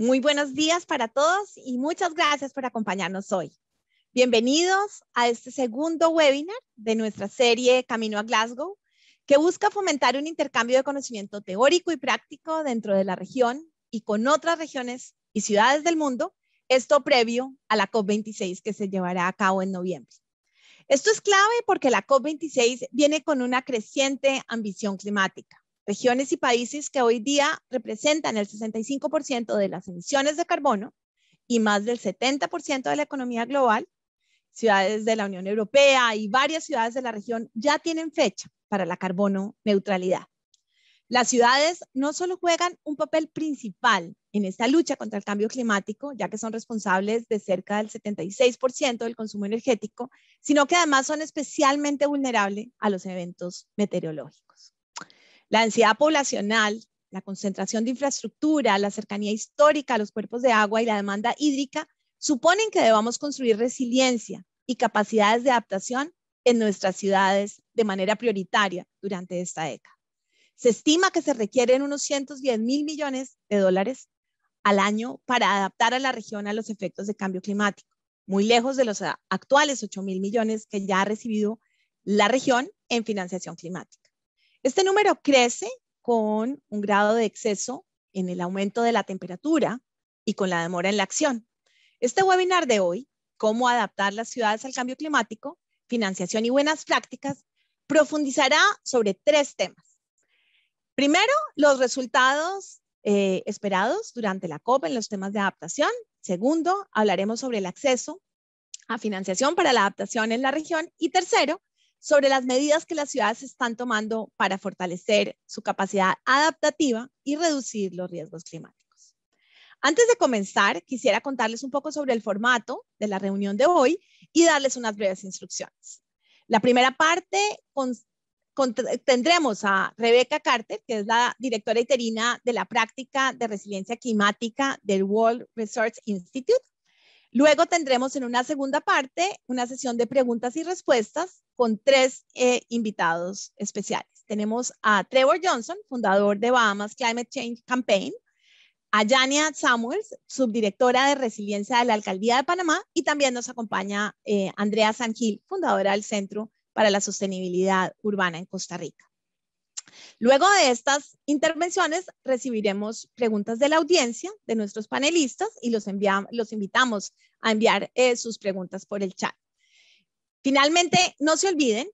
Muy buenos días para todos y muchas gracias por acompañarnos hoy. Bienvenidos a este segundo webinar de nuestra serie Camino a Glasgow, que busca fomentar un intercambio de conocimiento teórico y práctico dentro de la región y con otras regiones y ciudades del mundo, esto previo a la COP26 que se llevará a cabo en noviembre. Esto es clave porque la COP26 viene con una creciente ambición climática regiones y países que hoy día representan el 65% de las emisiones de carbono y más del 70% de la economía global, ciudades de la Unión Europea y varias ciudades de la región ya tienen fecha para la carbono neutralidad. Las ciudades no solo juegan un papel principal en esta lucha contra el cambio climático, ya que son responsables de cerca del 76% del consumo energético, sino que además son especialmente vulnerables a los eventos meteorológicos. La densidad poblacional, la concentración de infraestructura, la cercanía histórica a los cuerpos de agua y la demanda hídrica suponen que debamos construir resiliencia y capacidades de adaptación en nuestras ciudades de manera prioritaria durante esta década. Se estima que se requieren unos 110 mil millones de dólares al año para adaptar a la región a los efectos de cambio climático, muy lejos de los actuales 8 mil millones que ya ha recibido la región en financiación climática. Este número crece con un grado de exceso en el aumento de la temperatura y con la demora en la acción. Este webinar de hoy, cómo adaptar las ciudades al cambio climático, financiación y buenas prácticas, profundizará sobre tres temas. Primero, los resultados eh, esperados durante la COP en los temas de adaptación. Segundo, hablaremos sobre el acceso a financiación para la adaptación en la región. Y tercero, sobre las medidas que las ciudades están tomando para fortalecer su capacidad adaptativa y reducir los riesgos climáticos. Antes de comenzar, quisiera contarles un poco sobre el formato de la reunión de hoy y darles unas breves instrucciones. La primera parte tendremos a Rebeca Carter, que es la directora interina de la práctica de resiliencia climática del World Research Institute. Luego tendremos en una segunda parte una sesión de preguntas y respuestas con tres eh, invitados especiales. Tenemos a Trevor Johnson, fundador de Bahamas Climate Change Campaign, a Jania Samuels, subdirectora de resiliencia de la Alcaldía de Panamá, y también nos acompaña eh, Andrea Sangil, fundadora del Centro para la Sostenibilidad Urbana en Costa Rica. Luego de estas intervenciones recibiremos preguntas de la audiencia, de nuestros panelistas, y los, invitamos a enviar eh, sus preguntas por el chat. Finalmente, no se olviden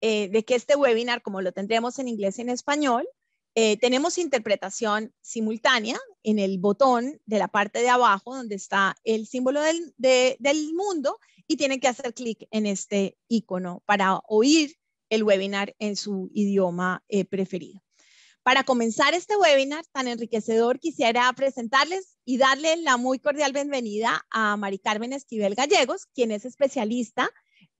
eh, de que este webinar, como lo tendremos en inglés y en español, eh, tenemos interpretación simultánea en el botón de la parte de abajo donde está el símbolo del, del mundo y tienen que hacer clic en este icono para oír el webinar en su idioma eh, preferido. Para comenzar este webinar tan enriquecedor, quisiera presentarles y darle la muy cordial bienvenida a Mari Carmen Esquivel Gallegos, quien es especialista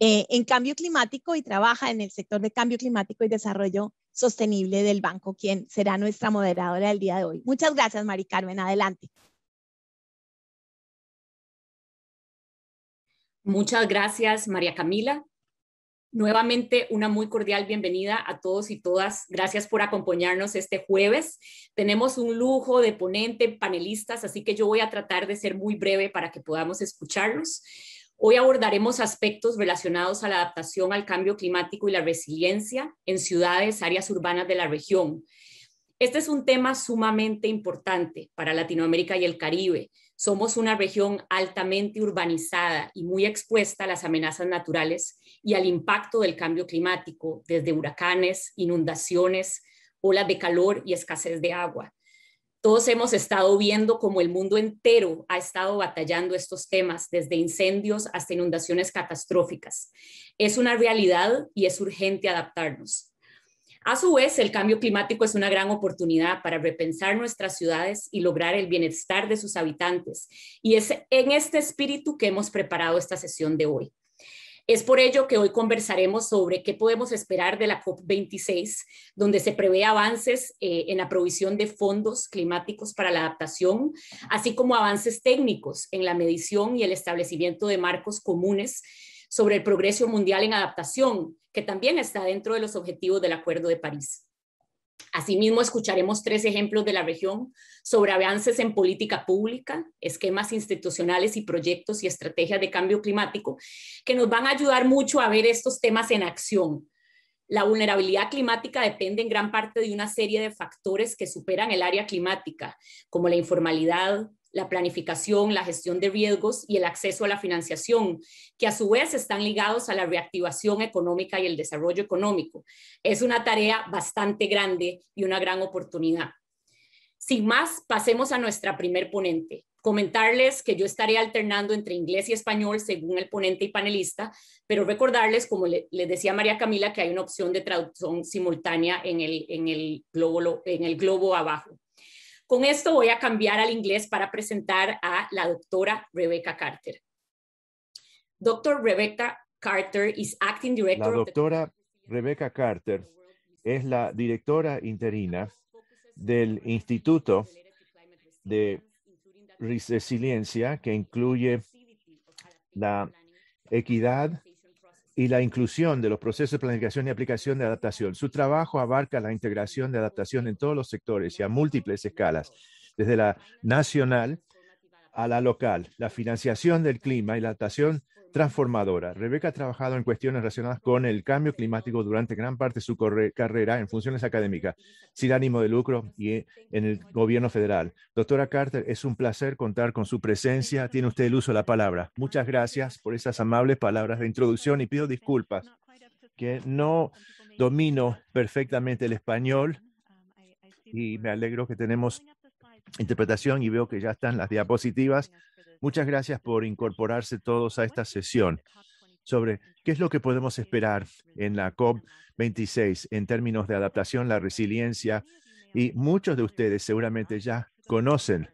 eh, en cambio climático y trabaja en el sector de cambio climático y desarrollo sostenible del banco, quien será nuestra moderadora del día de hoy. Muchas gracias, Mari Carmen. Adelante. Muchas gracias, María Camila. Nuevamente, una muy cordial bienvenida a todos y todas. Gracias por acompañarnos este jueves. Tenemos un lujo de ponente, panelistas, así que yo voy a tratar de ser muy breve para que podamos escucharlos. Hoy abordaremos aspectos relacionados a la adaptación al cambio climático y la resiliencia en ciudades, áreas urbanas de la región. Este es un tema sumamente importante para Latinoamérica y el Caribe. Somos una región altamente urbanizada y muy expuesta a las amenazas naturales y al impacto del cambio climático, desde huracanes, inundaciones, olas de calor y escasez de agua. Todos hemos estado viendo cómo el mundo entero ha estado batallando estos temas, desde incendios hasta inundaciones catastróficas. Es una realidad y es urgente adaptarnos. A su vez, el cambio climático es una gran oportunidad para repensar nuestras ciudades y lograr el bienestar de sus habitantes. Y es en este espíritu que hemos preparado esta sesión de hoy. Es por ello que hoy conversaremos sobre qué podemos esperar de la COP26, donde se prevé avances eh, en la provisión de fondos climáticos para la adaptación, así como avances técnicos en la medición y el establecimiento de marcos comunes sobre el progreso mundial en adaptación, que también está dentro de los objetivos del Acuerdo de París. Asimismo, escucharemos tres ejemplos de la región sobre avances en política pública, esquemas institucionales y proyectos y estrategias de cambio climático que nos van a ayudar mucho a ver estos temas en acción. La vulnerabilidad climática depende en gran parte de una serie de factores que superan el área climática, como la informalidad, la planificación, la gestión de riesgos y el acceso a la financiación, que a su vez están ligados a la reactivación económica y el desarrollo económico. Es una tarea bastante grande y una gran oportunidad. Sin más, pasemos a nuestra primer ponente. Comentarles que yo estaré alternando entre inglés y español según el ponente y panelista, pero recordarles, como le, les decía María Camila, que hay una opción de traducción simultánea en el, en el, globo, en el globo abajo. Con esto voy a cambiar al inglés para presentar a la doctora Rebecca Carter. Doctor Rebecca Carter is acting director. La doctora Rebecca Carter es la directora interina del Instituto de Resiliencia que incluye la equidad y la inclusión de los procesos de planificación y aplicación de adaptación. Su trabajo abarca la integración de adaptación en todos los sectores y a múltiples escalas, desde la nacional a la local, la financiación del clima y la adaptación transformadora. Rebeca ha trabajado en cuestiones relacionadas con el cambio climático durante gran parte de su carrera en funciones académicas, sin ánimo de lucro y en el gobierno federal. Doctora Carter, es un placer contar con su presencia. Tiene usted el uso de la palabra. Muchas gracias por esas amables palabras de introducción y pido disculpas que no domino perfectamente el español y me alegro que tenemos interpretación y veo que ya están las diapositivas. Muchas gracias por incorporarse todos a esta sesión sobre qué es lo que podemos esperar en la COP26 en términos de adaptación, la resiliencia. Y muchos de ustedes seguramente ya conocen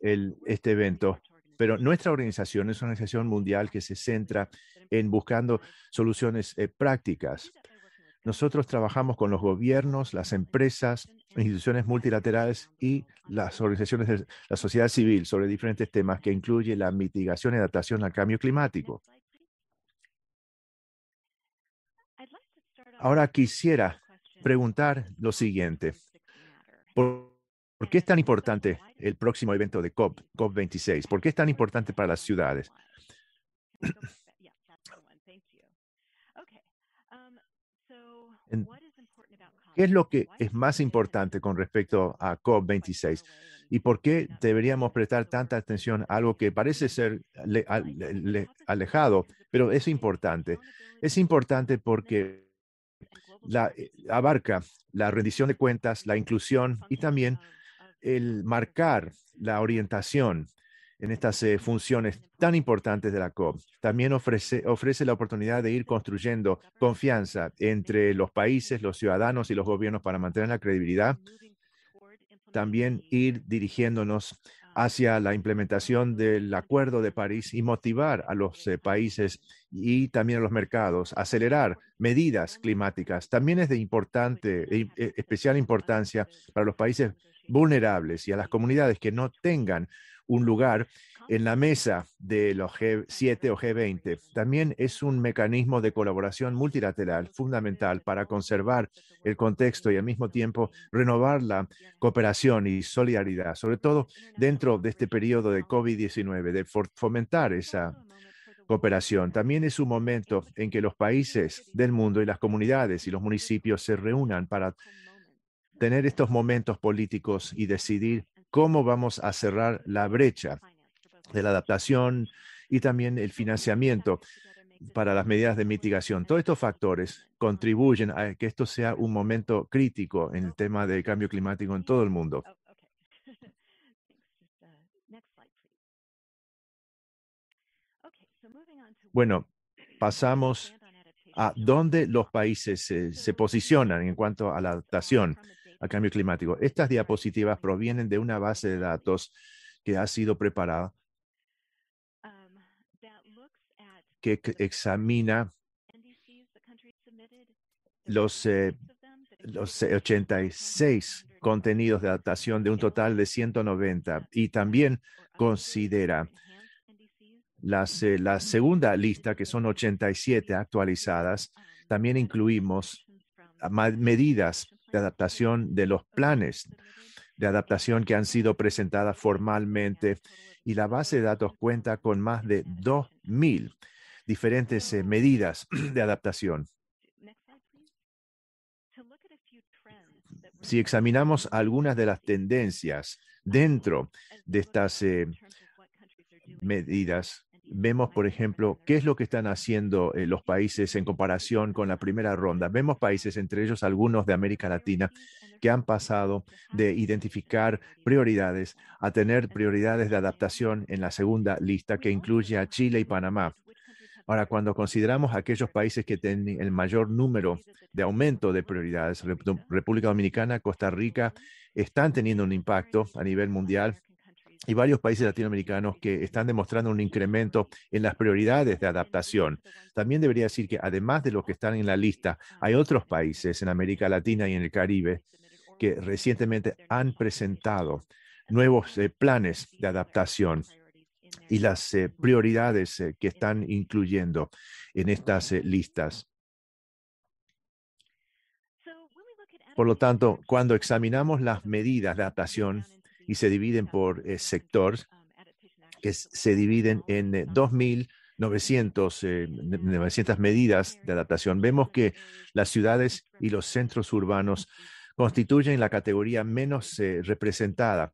este evento, pero nuestra organización es una organización mundial que se centra en buscando soluciones eh, prácticas. Nosotros trabajamos con los gobiernos, las empresas, instituciones multilaterales y las organizaciones de la sociedad civil sobre diferentes temas que incluye la mitigación y adaptación al cambio climático. Ahora quisiera preguntar lo siguiente. ¿Por, qué es tan importante el próximo evento de COP, COP26? ¿Por qué es tan importante para las ciudades? ¿Qué es lo que es más importante con respecto a COP26? ¿Y por qué deberíamos prestar tanta atención a algo que parece ser alejado, pero es importante? Es importante porque la, eh, abarca la rendición de cuentas, la inclusión y también el marcar la orientación en estas eh, funciones tan importantes de la COP. También ofrece, ofrece la oportunidad de ir construyendo confianza entre los países, los ciudadanos y los gobiernos para mantener la credibilidad. También ir dirigiéndonos hacia la implementación del Acuerdo de París y motivar a los eh, países y también a los mercados, acelerar medidas climáticas. También es de importante, e, e, especial importancia para los países vulnerables y a las comunidades que no tengan un lugar en la mesa de los G7 o G20. También es un mecanismo de colaboración multilateral fundamental para conservar el contexto y al mismo tiempo renovar la cooperación y solidaridad, sobre todo dentro de este periodo de COVID-19, de fomentar esa cooperación. También es un momento en que los países del mundo y las comunidades y los municipios se reúnan para tener estos momentos políticos y decidir cómo vamos a cerrar la brecha de la adaptación y también el financiamiento para las medidas de mitigación. Todos estos factores contribuyen a que esto sea un momento crítico en el tema del cambio climático en todo el mundo. Bueno, pasamos a dónde los países se posicionan en cuanto a la adaptación al cambio climático. Estas diapositivas provienen de una base de datos que ha sido preparada um, que examina los, eh, los 86 contenidos de adaptación de un total de 190 y también considera las, eh, la segunda lista, que son 87 actualizadas. También incluimos medidas de adaptación de los planes de adaptación que han sido presentadas formalmente y la base de datos cuenta con más de 2.000 diferentes eh, medidas de adaptación. Si examinamos algunas de las tendencias dentro de estas eh, medidas, vemos, por ejemplo, qué es lo que están haciendo eh, los países en comparación con la primera ronda. Vemos países, entre ellos algunos de América Latina, que han pasado de identificar prioridades a tener prioridades de adaptación en la segunda lista, que incluye a Chile y Panamá. Ahora, cuando consideramos aquellos países que tienen el mayor número de aumento de prioridades, República Dominicana, Costa Rica, están teniendo un impacto a nivel mundial y varios países latinoamericanos que están demostrando un incremento en las prioridades de adaptación. También debería decir que además de los que están en la lista, hay otros países en América Latina y en el Caribe que recientemente han presentado nuevos eh, planes de adaptación y las eh, prioridades eh, que están incluyendo en estas listas. Por lo tanto, cuando examinamos las medidas de adaptación y se dividen por sector, que se dividen en 2.900 medidas de adaptación, vemos que las ciudades y los centros urbanos constituyen la categoría menos representada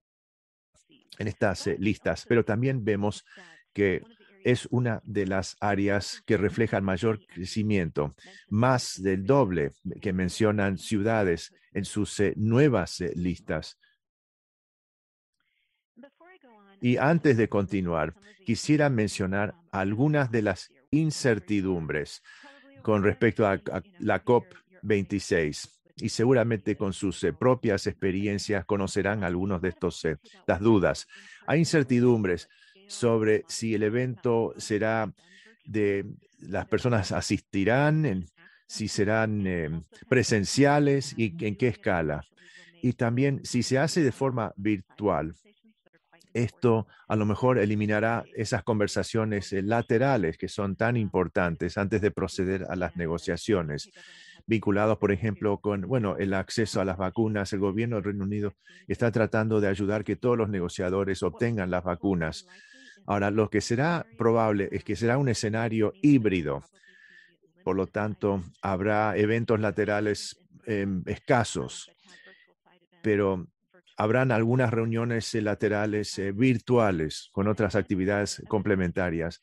en estas eh, listas, pero también vemos que es una de las áreas que reflejan mayor crecimiento, más del doble que mencionan ciudades en sus eh, nuevas eh, listas. Y antes de continuar, quisiera mencionar algunas de las incertidumbres con respecto a, la COP26 y seguramente con sus eh, propias experiencias conocerán algunos de estos eh, las dudas. Hay incertidumbres sobre si el evento será de las personas asistirán, si serán eh, presenciales y en qué escala. Y también si se hace de forma virtual. Esto a lo mejor eliminará esas conversaciones laterales que son tan importantes antes de proceder a las negociaciones vinculados, por ejemplo, con, bueno, el acceso a las vacunas. El gobierno del Reino Unido está tratando de ayudar que todos los negociadores obtengan las vacunas. Ahora, lo que será probable es que será un escenario híbrido. Por lo tanto, habrá eventos laterales em, escasos, pero habrán algunas reuniones laterales eh, virtuales con otras actividades complementarias.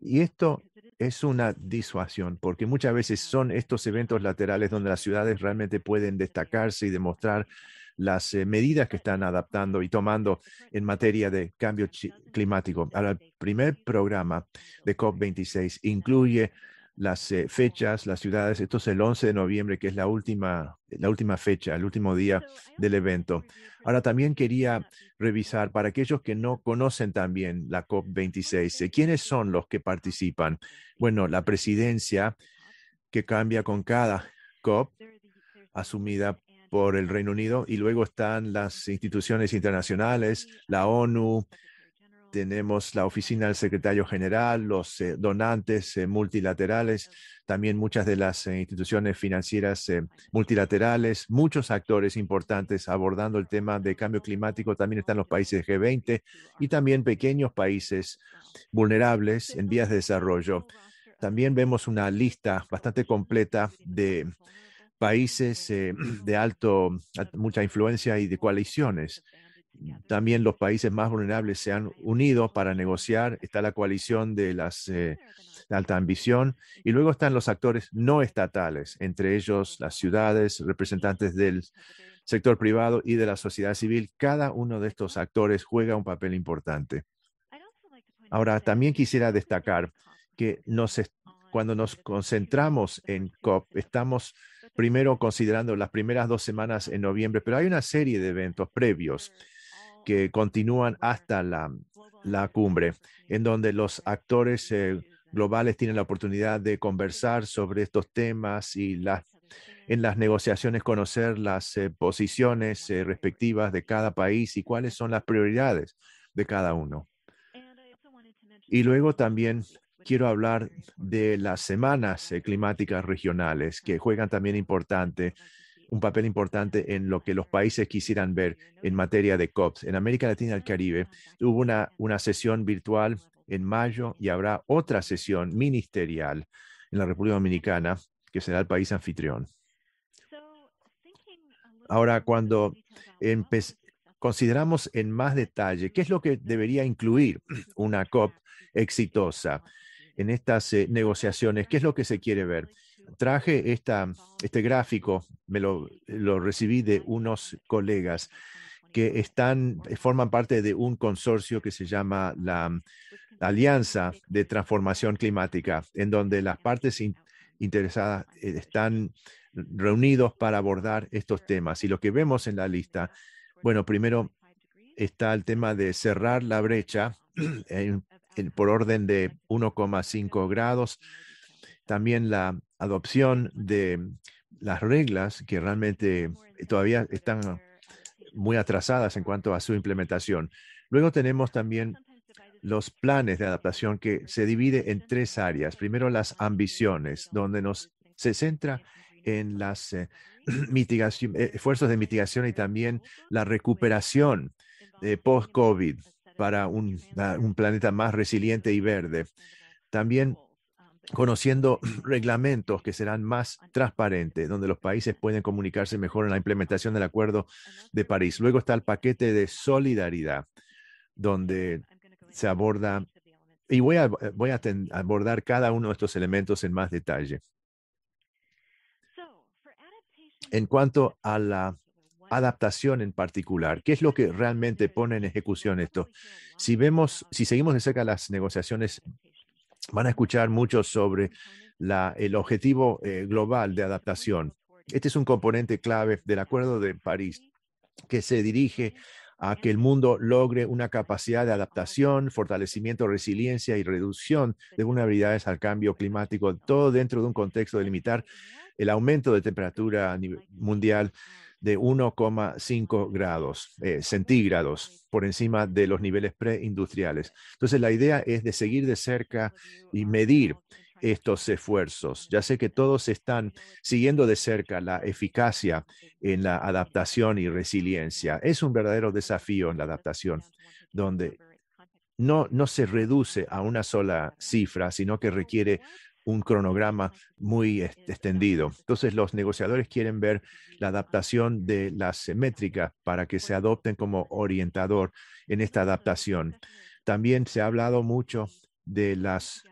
Y esto es una disuasión, porque muchas veces son estos eventos laterales donde las ciudades realmente pueden destacarse y demostrar las eh, medidas que están adaptando y tomando en materia de cambio climático. Ahora, el primer programa de COP26 incluye las eh, fechas, las ciudades. Esto es el 11 de noviembre, que es la última, la última fecha, el último día del evento. Ahora también quería revisar para aquellos que no conocen también la COP26, ¿quiénes son los que participan? Bueno, la presidencia que cambia con cada COP, asumida por el Reino Unido, y luego están las instituciones internacionales, la ONU, tenemos la oficina del secretario general, los eh, donantes eh, multilaterales, también muchas de las eh, instituciones financieras multilaterales, muchos actores importantes abordando el tema de cambio climático. También están los países G20 y también pequeños países vulnerables en vías de desarrollo. También vemos una lista bastante completa de países de alto, mucha influencia y de coaliciones también los países más vulnerables se han unido para negociar. Está la coalición de las eh, alta ambición y luego están los actores no estatales, entre ellos las ciudades, representantes del sector privado y de la sociedad civil. Cada uno de estos actores juega un papel importante. Ahora, también quisiera destacar que cuando nos concentramos en COP, estamos primero considerando las primeras dos semanas en noviembre, pero hay una serie de eventos previos que continúan hasta la, la cumbre, en donde los actores eh, globales tienen la oportunidad de conversar sobre estos temas y las en las negociaciones conocer las eh, posiciones eh, respectivas de cada país y cuáles son las prioridades de cada uno. Y luego también quiero hablar de las semanas climáticas regionales que juegan también importante un papel importante en lo que los países quisieran ver en materia de COPs. En América Latina y el Caribe hubo una, una sesión virtual en mayo y habrá otra sesión ministerial en la República Dominicana, que será el país anfitrión. Ahora, cuando consideramos en más detalle qué es lo que debería incluir una COP exitosa en estas eh, negociaciones, qué es lo que se quiere ver. Traje esta, este gráfico, me lo, lo recibí de unos colegas que están, forman parte de un consorcio que se llama la, Alianza de Transformación Climática, en donde las partes interesadas eh, están reunidos para abordar estos temas. Y lo que vemos en la lista, bueno, primero está el tema de cerrar la brecha por orden de 1,5 grados. También la adopción de las reglas que realmente todavía están muy atrasadas en cuanto a su implementación. Luego tenemos también los planes de adaptación que se divide en tres áreas. Primero, las ambiciones, donde nos se centra en las eh, mitigación, eh, esfuerzos de mitigación y también la recuperación de post-COVID para un, un planeta más resiliente y verde. También conociendo reglamentos que serán más transparentes, donde los países pueden comunicarse mejor en la implementación del Acuerdo de París. Luego está el paquete de solidaridad, donde se aborda, y voy a, voy a abordar cada uno de estos elementos en más detalle. En cuanto a la adaptación en particular, ¿qué es lo que realmente pone en ejecución esto? Si vemos, si seguimos de cerca las negociaciones, van a escuchar mucho sobre la, el objetivo eh, global de adaptación. Este es un componente clave del Acuerdo de París que se dirige a que el mundo logre una capacidad de adaptación, fortalecimiento, resiliencia y reducción de vulnerabilidades al cambio climático, todo dentro de un contexto de limitar el aumento de temperatura mundial de 1,5 grados eh, centígrados por encima de los niveles preindustriales. Entonces, la idea es de seguir de cerca y medir estos esfuerzos. Ya sé que todos están siguiendo de cerca la eficacia en la adaptación y resiliencia. Es un verdadero desafío en la adaptación, donde no, no se reduce a una sola cifra, sino que requiere un cronograma muy extendido. Entonces, los negociadores quieren ver la adaptación de las métricas para que se adopten como orientador en esta adaptación. También se ha hablado mucho de las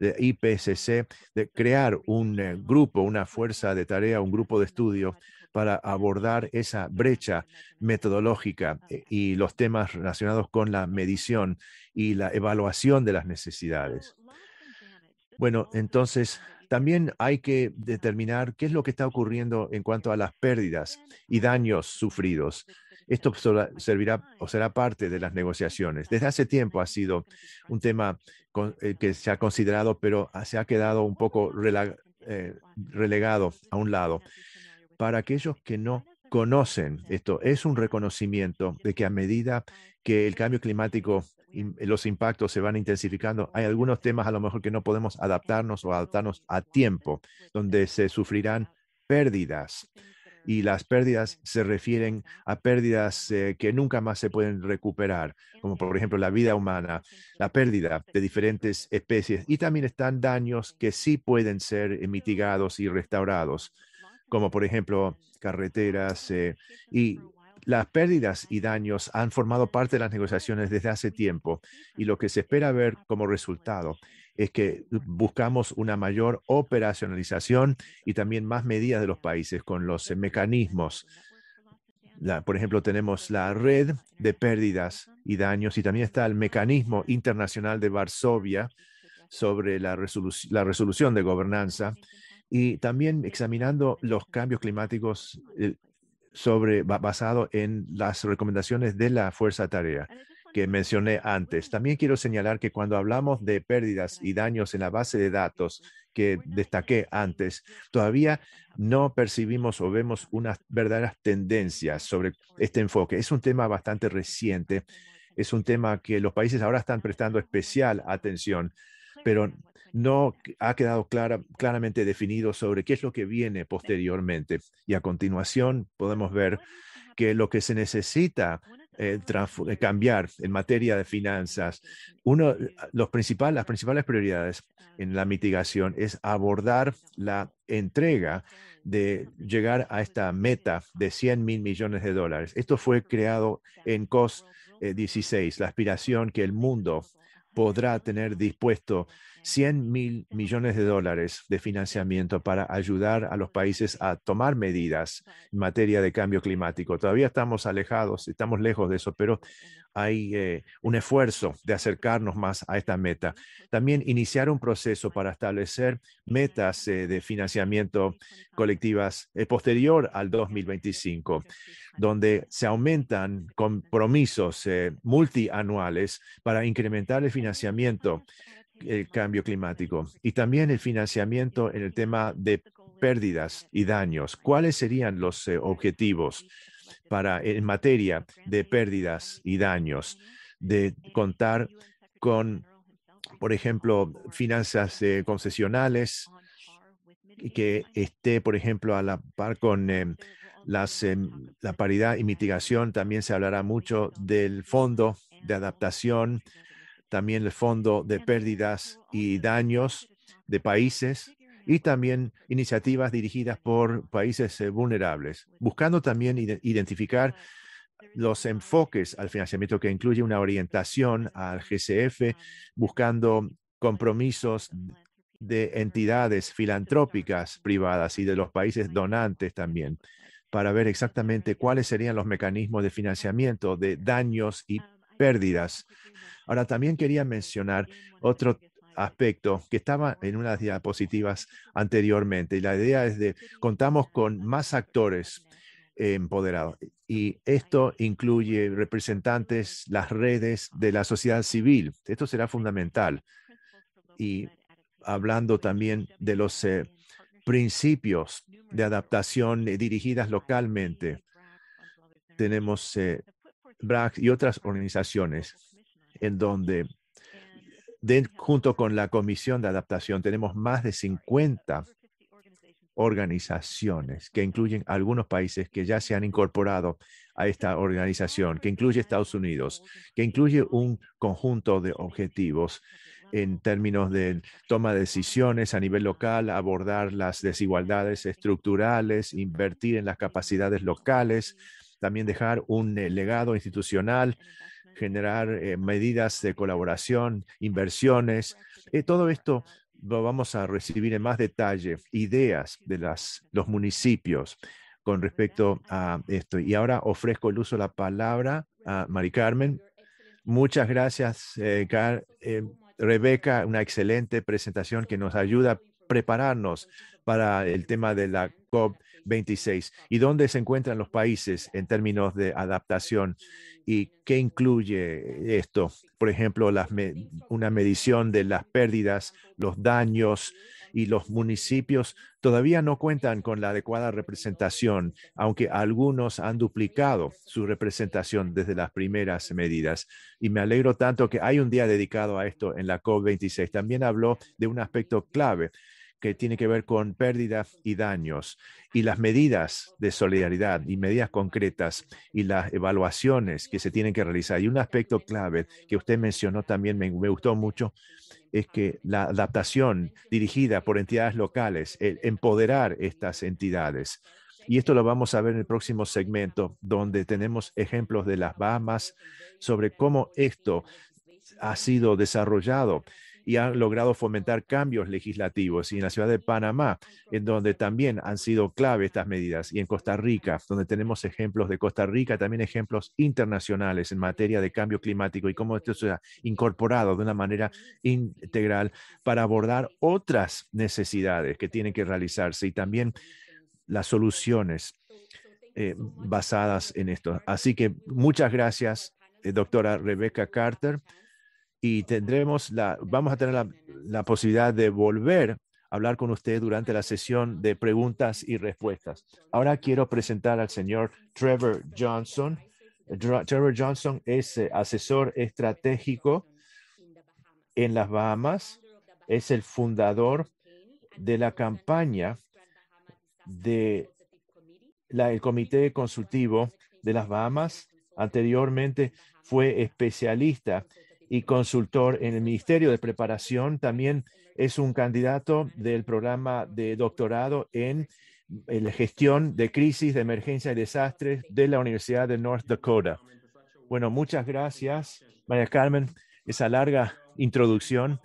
de IPCC, de crear un eh, grupo, una fuerza de tarea, un grupo de estudio para abordar esa brecha metodológica eh, y los temas relacionados con la medición y la evaluación de las necesidades. Bueno, entonces también hay que determinar qué es lo que está ocurriendo en cuanto a las pérdidas y daños sufridos. Esto servirá o será parte de las negociaciones. Desde hace tiempo ha sido un tema eh, que se ha considerado, pero se ha quedado un poco eh, relegado a un lado. Para aquellos que no conocen esto, es un reconocimiento de que a medida que el cambio climático los impactos se van intensificando. Hay algunos temas a lo mejor que no podemos adaptarnos o adaptarnos a tiempo, donde se sufrirán pérdidas. Y las pérdidas se refieren a pérdidas eh, que nunca más se pueden recuperar, como por ejemplo la vida humana, la pérdida de diferentes especies. Y también están daños que sí pueden ser mitigados y restaurados, como por ejemplo carreteras eh, y las pérdidas y daños han formado parte de las negociaciones desde hace tiempo y lo que se espera ver como resultado es que buscamos una mayor operacionalización y también más medidas de los países con los mecanismos. por ejemplo, tenemos la red de pérdidas y daños y también está el mecanismo internacional de Varsovia sobre la, la resolución de gobernanza y también examinando los cambios climáticos sobre, basado en las recomendaciones de la Fuerza Tarea que mencioné antes. También quiero señalar que cuando hablamos de pérdidas y daños en la base de datos que destaqué antes, todavía no percibimos o vemos unas verdaderas tendencias sobre este enfoque. Es un tema bastante reciente, es un tema que los países ahora están prestando especial atención, pero no ha quedado clara, claramente definido sobre qué es lo que viene posteriormente. Y a continuación podemos ver que lo que se necesita eh, eh, cambiar en materia de finanzas, uno, los principales, las principales prioridades en la mitigación es abordar la entrega de llegar a esta meta de 100 mil millones de dólares. Esto fue creado en COS 16, la aspiración que el mundo podrá tener dispuesto 100 mil millones de dólares de financiamiento para ayudar a los países a tomar medidas en materia de cambio climático. Todavía estamos alejados, estamos lejos de eso, pero hay eh, un esfuerzo de acercarnos más a esta meta. También iniciar un proceso para establecer metas eh, de financiamiento colectivas eh, posterior al 2025, donde se aumentan compromisos multianuales para incrementar el financiamiento el cambio climático y también el financiamiento en el tema de pérdidas y daños. ¿Cuáles serían los objetivos para en materia de pérdidas y daños, de contar con, por ejemplo, finanzas eh, concesionales que esté, por ejemplo, a la par con em, las, em, la paridad y mitigación. También se hablará mucho del fondo de adaptación, también el fondo de pérdidas y daños de países y también iniciativas dirigidas por países eh, vulnerables, buscando también identificar los enfoques al financiamiento que incluye una orientación al GCF, buscando compromisos de entidades filantrópicas privadas y de los países donantes también, para ver exactamente cuáles serían los mecanismos de financiamiento de daños y pérdidas. Ahora, también quería mencionar otro aspecto que estaba en unas diapositivas anteriormente. Y la idea es de, contamos con más actores empoderados. Y esto incluye representantes, las redes de la sociedad civil. Esto será fundamental. Y hablando también de los eh, principios de adaptación dirigidas localmente. Tenemos eh, BRAC y otras organizaciones en donde junto con la Comisión de Adaptación, tenemos más de 50 organizaciones que incluyen algunos países que ya se han incorporado a esta organización, que incluye Estados Unidos, que incluye un conjunto de objetivos en términos de toma de decisiones a nivel local, abordar las desigualdades estructurales, invertir en las capacidades locales, también dejar un eh, legado institucional generar eh, medidas de colaboración, inversiones. Eh, todo esto lo vamos a recibir en más detalle, ideas de las, los municipios con respecto a esto. Y ahora ofrezco el uso de la palabra a Mari Carmen. Muchas gracias, eh, Rebeca, una excelente presentación que nos ayuda prepararnos para el tema de la COP26 y dónde se encuentran los países en términos de adaptación y qué incluye esto. Por ejemplo, una medición de las pérdidas, los daños y los municipios todavía no cuentan con la adecuada representación, aunque algunos han duplicado su representación desde las primeras medidas. Y me alegro tanto que hay un día dedicado a esto en la COP26. También habló de un aspecto clave que tiene que ver con pérdidas y daños y las medidas de solidaridad y medidas concretas y las evaluaciones que se tienen que realizar. Y un aspecto clave que usted mencionó también, me, gustó mucho, es que la adaptación dirigida por entidades locales, empoderar estas entidades. Y esto lo vamos a ver en el próximo segmento, donde tenemos ejemplos de las Bahamas sobre cómo esto ha sido desarrollado y han logrado fomentar cambios legislativos. Y en la ciudad de Panamá, en donde también han sido clave estas medidas. Y en Costa Rica, donde tenemos ejemplos de Costa Rica, también ejemplos internacionales en materia de cambio climático y cómo esto se ha incorporado de una manera integral para abordar otras necesidades que tienen que realizarse y también las soluciones eh, basadas en esto. Así que muchas gracias, eh, doctora Rebecca Carter y tendremos la, vamos a tener la, la, posibilidad de volver a hablar con usted durante la sesión de preguntas y respuestas. Ahora quiero presentar al señor Trevor Johnson. Trevor Johnson es eh, asesor estratégico en las Bahamas es el fundador de la campaña de el Comité Consultivo de las Bahamas. Anteriormente fue especialista y consultor en el Ministerio de Preparación. También es un candidato del programa de doctorado en, la gestión de crisis, de emergencia y desastres de la Universidad de North Dakota. Bueno, muchas gracias, María Carmen, esa larga introducción.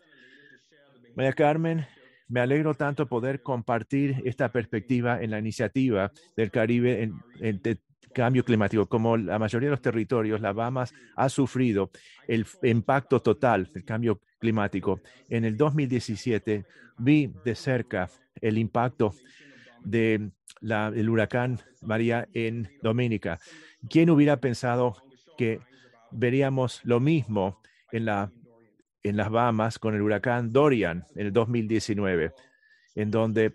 María Carmen, me alegro tanto poder compartir esta perspectiva en la iniciativa del Caribe en, en, cambio climático. Como la mayoría de los territorios, la Bahamas ha sufrido el impacto total del cambio climático. En el 2017 vi de cerca el impacto del el huracán María en Dominica. ¿Quién hubiera pensado que veríamos lo mismo en, la, en las Bahamas con el huracán Dorian en el 2019, en donde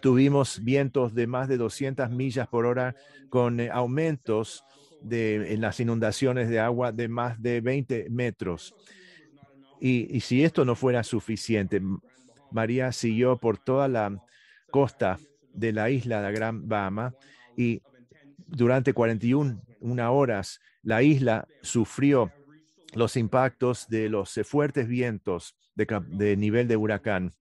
tuvimos vientos de más de 200 millas por hora con eh, aumentos de, en las inundaciones de agua de más de 20 metros. Y, y, si esto no fuera suficiente, María siguió por toda la costa de la isla de Gran Bahama y durante 41 horas la isla sufrió los impactos de los fuertes vientos de, de nivel de huracán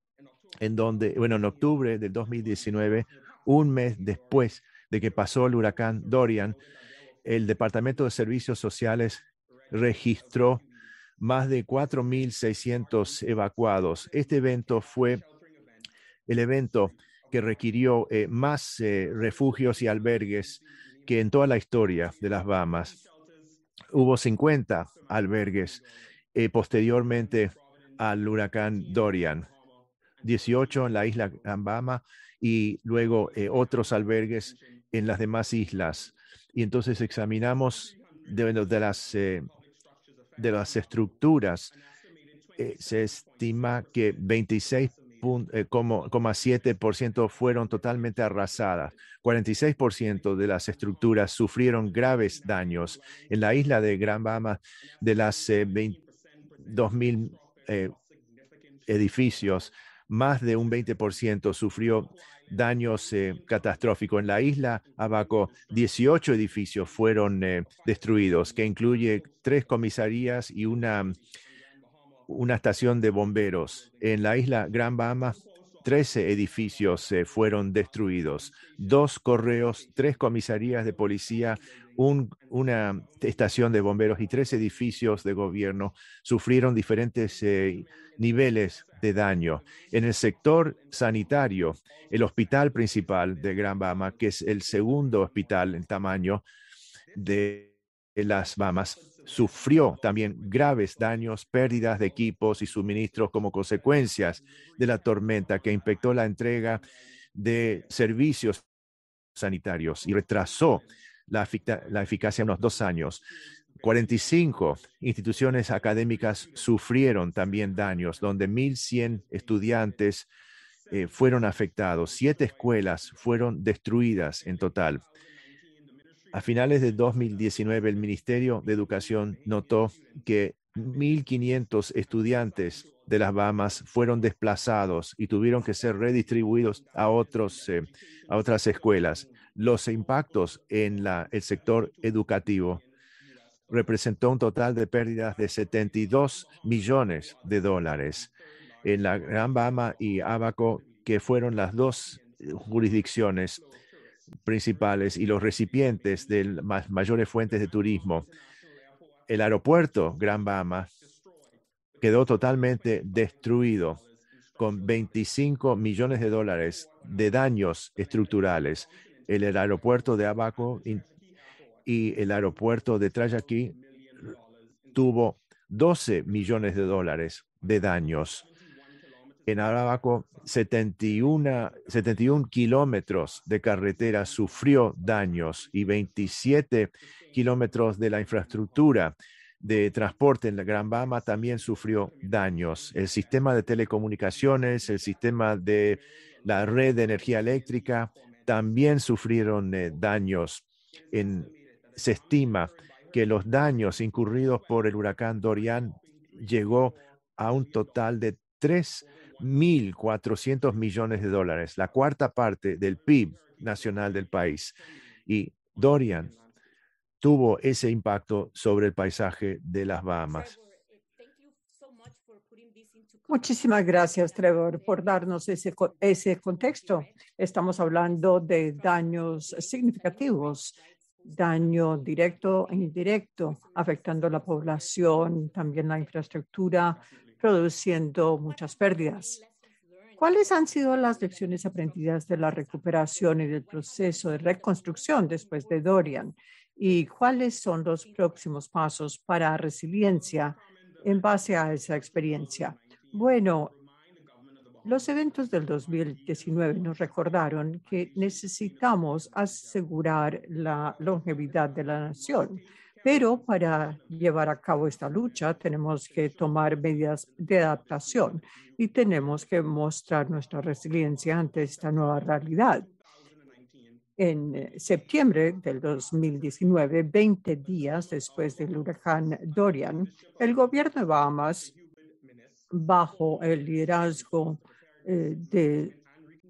en donde, bueno, en octubre del 2019, un mes después de que pasó el huracán Dorian, el Departamento de Servicios Sociales registró más de 4.600 evacuados. Este evento fue el evento que requirió eh, más eh, refugios y albergues que en toda la historia de las Bahamas. Hubo 50 albergues eh, posteriormente al huracán Dorian. 18 en la isla Gambama y luego eh, otros albergues en las demás islas. Y entonces examinamos de, de las, eh, de las estructuras. Eh, se estima que 26,7% fueron totalmente arrasadas. 46% de las estructuras sufrieron graves daños. En la isla de Gran Bahama, de las 2.000 edificios, más de un 20% sufrió daños eh, catastróficos. En la isla Abaco, 18 edificios fueron eh, destruidos, que incluye tres comisarías y una, una estación de bomberos. En la isla Gran Bahama, 13 edificios eh, fueron destruidos, dos correos, tres comisarías de policía, una estación de bomberos y tres edificios de gobierno sufrieron diferentes eh, niveles de daño. En el sector sanitario, el hospital principal de Gran Bahama, que es el segundo hospital en tamaño de las Bahamas, sufrió también graves daños, pérdidas de equipos y suministros como consecuencias de la tormenta que impactó la entrega de servicios sanitarios y retrasó la, la eficacia unos dos años. 45 instituciones académicas sufrieron también daños, donde 1.100 estudiantes eh, fueron afectados. Siete escuelas fueron destruidas en total. A finales de 2019, el Ministerio de Educación notó que 1.500 estudiantes de las Bahamas fueron desplazados y tuvieron que ser redistribuidos a, otros, eh, a otras escuelas los impactos en la, el sector educativo representó un total de pérdidas de 72 millones de dólares en la Gran Bahama y Abaco, que fueron las dos eh, jurisdicciones principales y los recipientes de las mayores fuentes de turismo. El aeropuerto Gran Bahama quedó totalmente destruido con 25 millones de dólares de daños estructurales el aeropuerto de Abaco y el aeropuerto de Trayaqui tuvo 12 millones de dólares de daños. En Abaco, 71, 71 kilómetros de carretera sufrió daños y 27 kilómetros de la infraestructura de transporte en la Gran Bahama también sufrió daños. El sistema de telecomunicaciones, el sistema de la red de energía eléctrica, también sufrieron eh, daños. se estima que los daños incurridos por el huracán Dorian llegó a un total de 3 1.400 millones de dólares, la cuarta parte del PIB nacional del país. Y Dorian tuvo ese impacto sobre el paisaje de las Bahamas. Muchísimas gracias, Trevor, por darnos ese, ese contexto. Estamos hablando de daños significativos, daño directo e indirecto, afectando la población, también la infraestructura, produciendo muchas pérdidas. ¿Cuáles han sido las lecciones aprendidas de la recuperación y del proceso de reconstrucción después de Dorian? ¿Y cuáles son los próximos pasos para resiliencia en base a esa experiencia? Bueno, los eventos del 2019 nos recordaron que necesitamos asegurar la longevidad de la nación pero para llevar a cabo esta lucha tenemos que tomar medidas de adaptación y tenemos que mostrar nuestra resiliencia ante esta nueva realidad. En septiembre del 2019, 20 días después del huracán Dorian, el gobierno de Bahamas, bajo el liderazgo eh, de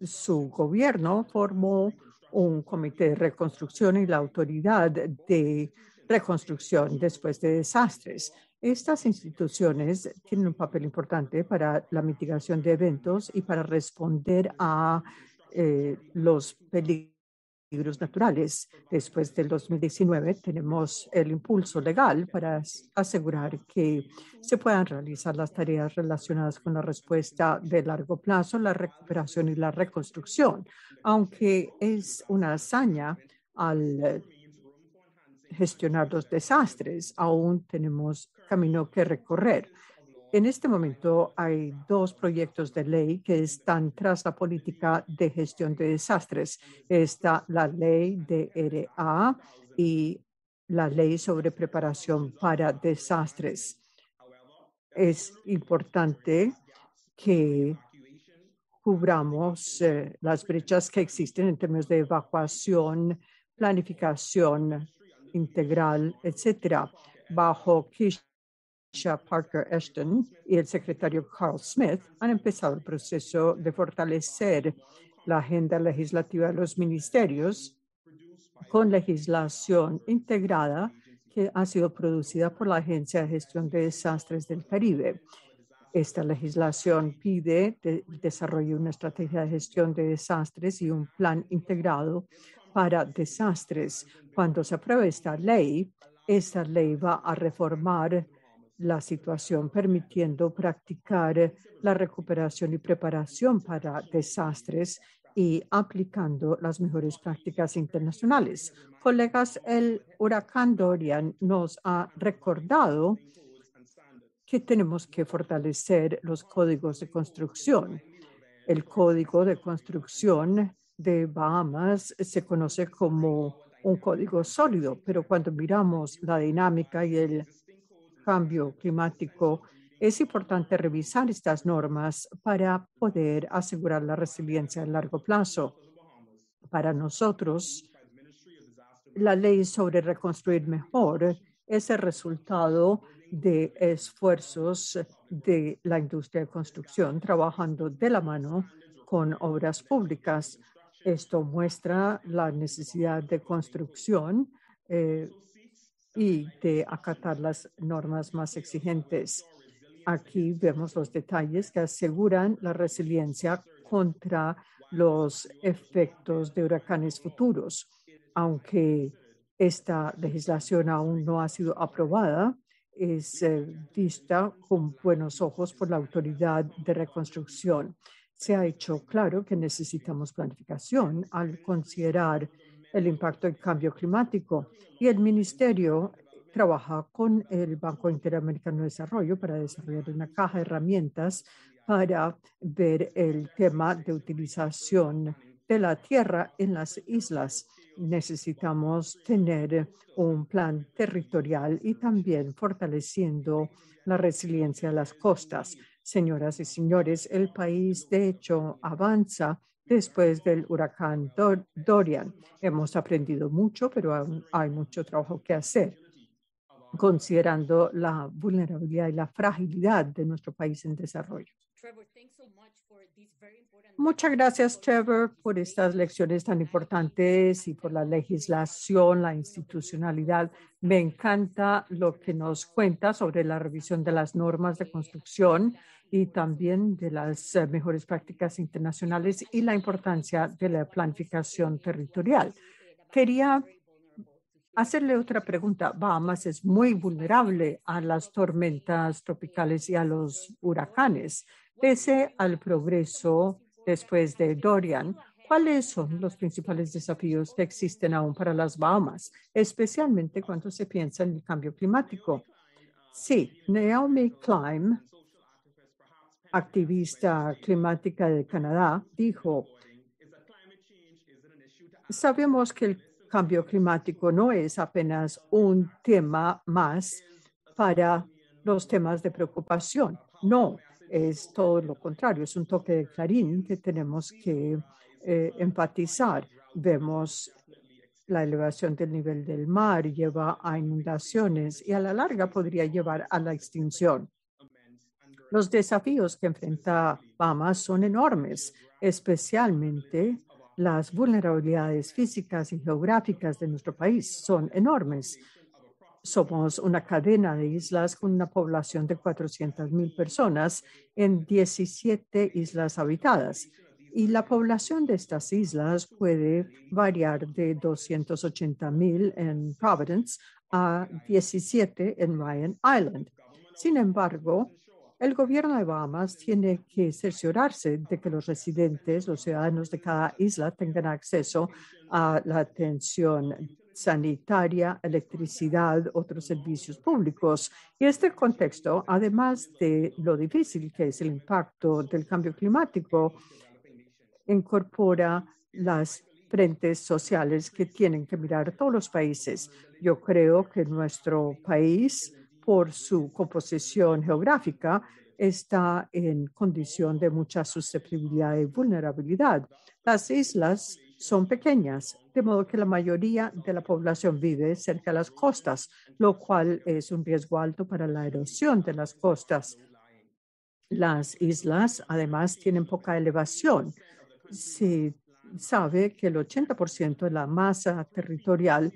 su gobierno, formó un comité de reconstrucción y la autoridad de reconstrucción después de desastres. Estas instituciones tienen un papel importante para la mitigación de eventos y para responder a eh, los peligros naturales. Después del 2019 tenemos el impulso legal para asegurar que se puedan realizar las tareas relacionadas con la respuesta de largo plazo, la recuperación y la reconstrucción, aunque es una hazaña al gestionar los desastres. Aún tenemos camino que recorrer. En este momento hay dos proyectos de ley que están tras la política de gestión de desastres. Está la ley de RA y la ley sobre preparación para desastres. Es importante que cubramos eh, las brechas que existen en términos de evacuación, planificación, integral, etcétera, bajo Keisha Parker Ashton y el secretario Carl Smith, han empezado el proceso de fortalecer la agenda legislativa de los ministerios con legislación integrada que ha sido producida por la Agencia de Gestión de Desastres del Caribe. Esta legislación pide el de una estrategia de gestión de desastres y un plan integrado para desastres. Cuando se apruebe esta ley, esta ley va a reformar la situación, permitiendo practicar la recuperación y preparación para desastres y aplicando las mejores prácticas internacionales. Colegas, el huracán Dorian nos ha recordado que tenemos que fortalecer los códigos de construcción. El código de construcción de Bahamas se conoce como un código sólido, pero cuando miramos la dinámica y el cambio climático, es importante revisar estas normas para poder asegurar la resiliencia a largo plazo. Para nosotros, la ley sobre reconstruir mejor es el resultado de esfuerzos de la industria de construcción trabajando de la mano con obras públicas esto muestra la necesidad de construcción eh, y de acatar las normas más exigentes. Aquí vemos los detalles que aseguran la resiliencia contra los efectos de huracanes futuros. Aunque esta legislación aún no ha sido aprobada, es eh, vista con buenos ojos por la Autoridad de Reconstrucción se ha hecho claro que necesitamos planificación al considerar el impacto del cambio climático y el Ministerio trabaja con el Banco Interamericano de Desarrollo para desarrollar una caja de herramientas para ver el tema de utilización de la tierra en las islas. Necesitamos tener un plan territorial y también fortaleciendo la resiliencia de las costas. Señoras y señores, el país de hecho avanza después del huracán Dorian. Hemos aprendido mucho, pero aún hay mucho trabajo que hacer, considerando la vulnerabilidad y la fragilidad de nuestro país en desarrollo. Muchas gracias, Trevor, por estas lecciones tan importantes y por la legislación, la institucionalidad. Me encanta lo que nos cuenta sobre la revisión de las normas de construcción y también de las eh, mejores prácticas internacionales y la importancia de la planificación territorial. Quería hacerle otra pregunta. Bahamas es muy vulnerable a las tormentas tropicales y a los huracanes. Pese al progreso después de Dorian, ¿cuáles son los principales desafíos que existen aún para las Bahamas, especialmente cuando se piensa en el cambio climático? Sí, Naomi Klein, activista climática de Canadá, dijo, sabemos que el cambio climático no es apenas un tema más para los temas de preocupación. No, es todo lo contrario, es un toque de clarín que tenemos que eh, enfatizar. Vemos la elevación del nivel del mar lleva a inundaciones y a la larga podría llevar a la extinción. Los desafíos que enfrenta Bahamas son enormes, especialmente las vulnerabilidades físicas y geográficas de nuestro país son enormes. Somos una cadena de islas con una población de 400 mil personas en 17 islas habitadas. Y la población de estas islas puede variar de 280 mil en Providence a 17 en Ryan Island. Sin embargo, el gobierno de Bahamas tiene que cerciorarse de que los residentes, los ciudadanos de cada isla tengan acceso a la atención sanitaria, electricidad, otros servicios públicos. Y este contexto, además de lo difícil que es el impacto del cambio climático, incorpora las frentes sociales que tienen que mirar todos los países. Yo creo que nuestro país, por su composición geográfica, está en condición de mucha susceptibilidad y vulnerabilidad. Las islas son pequeñas, de modo que la mayoría de la población vive cerca de las costas, lo cual es un riesgo alto para la erosión de las costas. Las islas, además, tienen poca elevación. Se sabe que el 80% de la masa territorial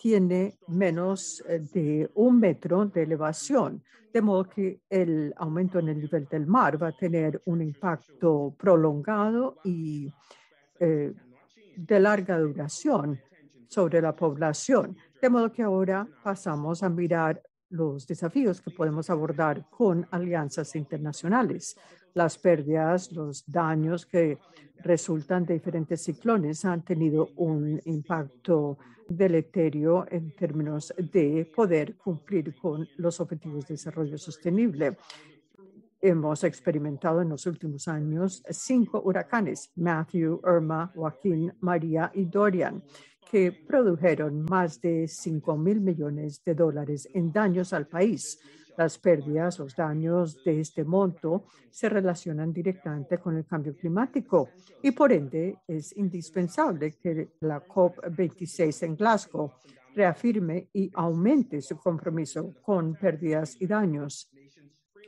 tiene menos eh, de un metro de elevación, de modo que el aumento en el nivel del mar va a tener un impacto prolongado y eh, de larga duración sobre la población. De modo que ahora pasamos a mirar los desafíos que podemos abordar con alianzas internacionales. Las pérdidas, los daños que resultan de diferentes ciclones han tenido un impacto deleterio en términos de poder cumplir con los objetivos de desarrollo sostenible. Hemos experimentado en los últimos años cinco huracanes, Matthew, Irma, Joaquín, María y Dorian, que produjeron más de 5 mil millones de dólares en daños al país. Las pérdidas, los daños de este monto se relacionan directamente con el cambio climático y por ende es indispensable que la COP26 en Glasgow reafirme y aumente su compromiso con pérdidas y daños.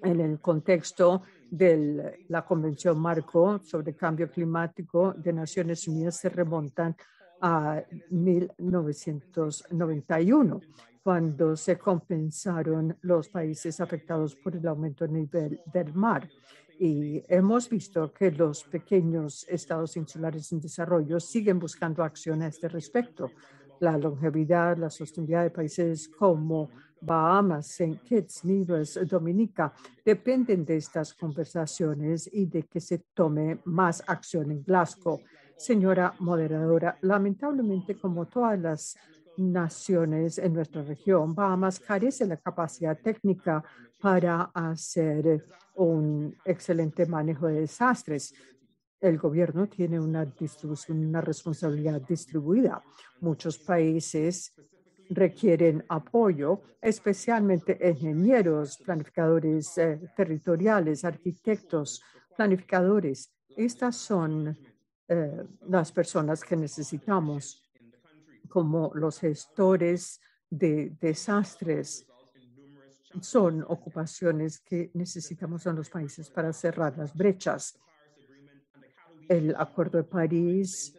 En el contexto de la Convención Marco sobre Cambio Climático de Naciones Unidas se remontan a 1991, cuando se compensaron los países afectados por el aumento del nivel del mar. Y hemos visto que los pequeños estados insulares en desarrollo siguen buscando acción a este respecto. La longevidad, la sostenibilidad de países como Bahamas, St. Kitts, Nevis, Dominica, dependen de estas conversaciones y de que se tome más acción en Glasgow. Señora moderadora, lamentablemente, como todas las naciones en nuestra región, Bahamas carece la capacidad técnica para hacer un excelente manejo de desastres. El gobierno tiene una, una responsabilidad distribuida. Muchos países requieren apoyo, especialmente ingenieros, planificadores eh, territoriales, arquitectos, planificadores. Estas son eh, las personas que necesitamos como los gestores de desastres son ocupaciones que necesitamos en los países para cerrar las brechas. El Acuerdo de París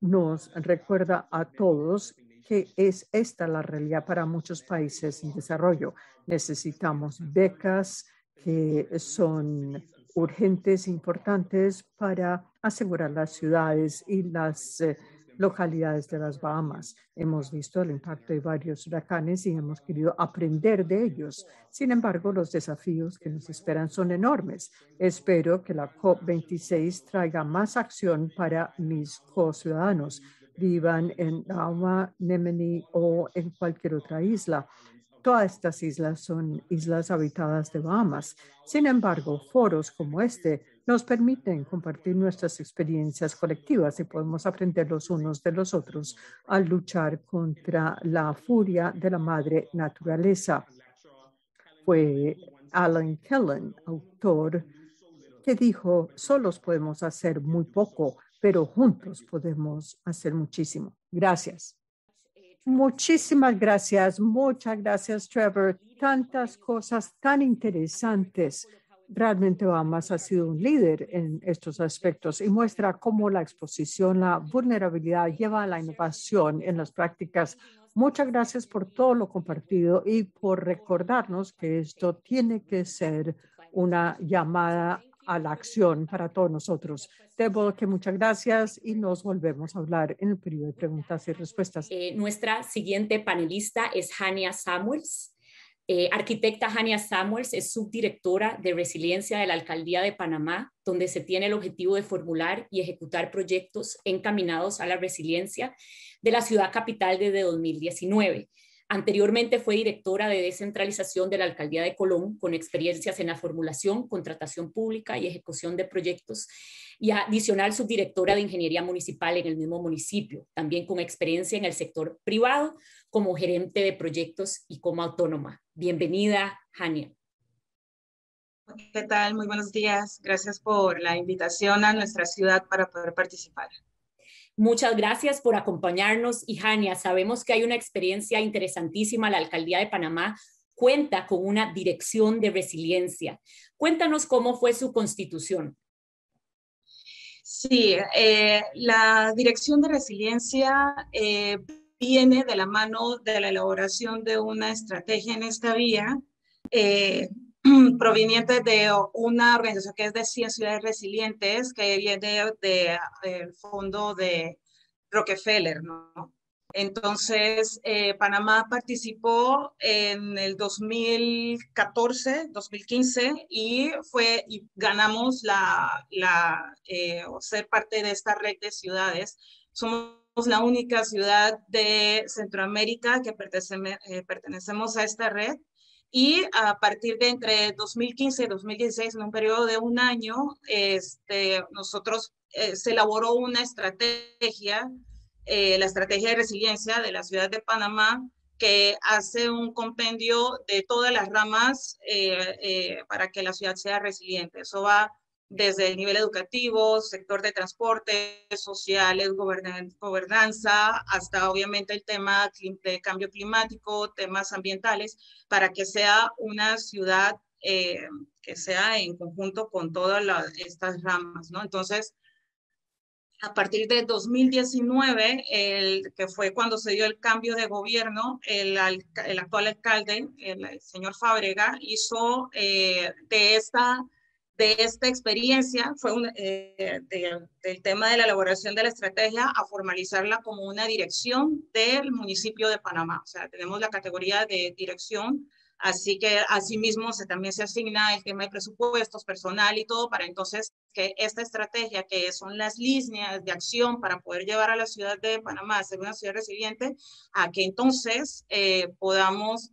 nos recuerda a todos que es esta la realidad para muchos países en desarrollo. Necesitamos becas que son urgentes, importantes para asegurar las ciudades y las eh, localidades de las Bahamas. Hemos visto el impacto de varios huracanes y hemos querido aprender de ellos. Sin embargo, los desafíos que nos esperan son enormes. Espero que la COP26 traiga más acción para mis co-ciudadanos, vivan en Nauma, Nemeni o en cualquier otra isla. Todas estas islas son islas habitadas de Bahamas. Sin embargo, foros como este nos permiten compartir nuestras experiencias colectivas y podemos aprender los unos de los otros al luchar contra la furia de la madre naturaleza. Fue Alan Kellen, autor, que dijo, solos podemos hacer muy poco, pero juntos podemos hacer muchísimo. Gracias. Muchísimas gracias, muchas gracias, Trevor. Tantas cosas tan interesantes. Realmente Bahamas ha sido un líder en estos aspectos y muestra cómo la exposición, la vulnerabilidad lleva a la innovación en las prácticas. Muchas gracias por todo lo compartido y por recordarnos que esto tiene que ser una llamada a la acción para todos nosotros. Debo que muchas gracias y nos volvemos a hablar en el periodo de preguntas y respuestas. Eh, nuestra siguiente panelista es Hania Samuels. Eh, arquitecta Hania Samuels es subdirectora de resiliencia de la Alcaldía de Panamá, donde se tiene el objetivo de formular y ejecutar proyectos encaminados a la resiliencia de la ciudad capital desde 2019. Anteriormente fue directora de descentralización de la Alcaldía de Colón, con experiencias en la formulación, contratación pública y ejecución de proyectos, y adicional subdirectora de Ingeniería Municipal en el mismo municipio, también con experiencia en el sector privado como gerente de proyectos y como autónoma. Bienvenida, Jania. ¿Qué tal? Muy buenos días. Gracias por la invitación a nuestra ciudad para poder participar. Muchas gracias por acompañarnos. Y Jania, sabemos que hay una experiencia interesantísima. La Alcaldía de Panamá cuenta con una dirección de resiliencia. Cuéntanos cómo fue su constitución. Sí, eh, la dirección de resiliencia eh, viene de la mano de la elaboración de una estrategia en esta vía. Eh, proveniente de una organización que es de 100 ciudades resilientes, que viene del fondo de Rockefeller, ¿no? Entonces, eh, Panamá participó en el 2014, 2015 y fue y ganamos la, la eh, ser parte de esta red de ciudades. Somos la única ciudad de Centroamérica que eh, pertenecemos a esta red y a partir de entre 2015 y 2016, en un periodo de un año, este, nosotros eh, se elaboró una estrategia, eh, la estrategia de resiliencia de la ciudad de Panamá, que hace un compendio de todas las ramas eh, para que la ciudad sea resiliente. Eso va desde el nivel educativo, sector de transporte, sociales, gobernanza, hasta obviamente el tema de cambio climático, temas ambientales, para que sea una ciudad eh, que sea en conjunto con todas estas ramas, ¿no? Entonces, a partir de 2019, el, que fue cuando se dio el cambio de gobierno, el, el actual alcalde, el, señor Fábrega, hizo eh, de esta de esta experiencia fue un, eh, del tema de la elaboración de la estrategia a formalizarla como una dirección del municipio de Panamá. O sea, tenemos la categoría de dirección, así que asimismo se, también se asigna el tema de presupuestos, personal y todo para entonces que esta estrategia, que son las líneas de acción para poder llevar a la ciudad de Panamá a ser una ciudad resiliente, a que entonces eh, podamos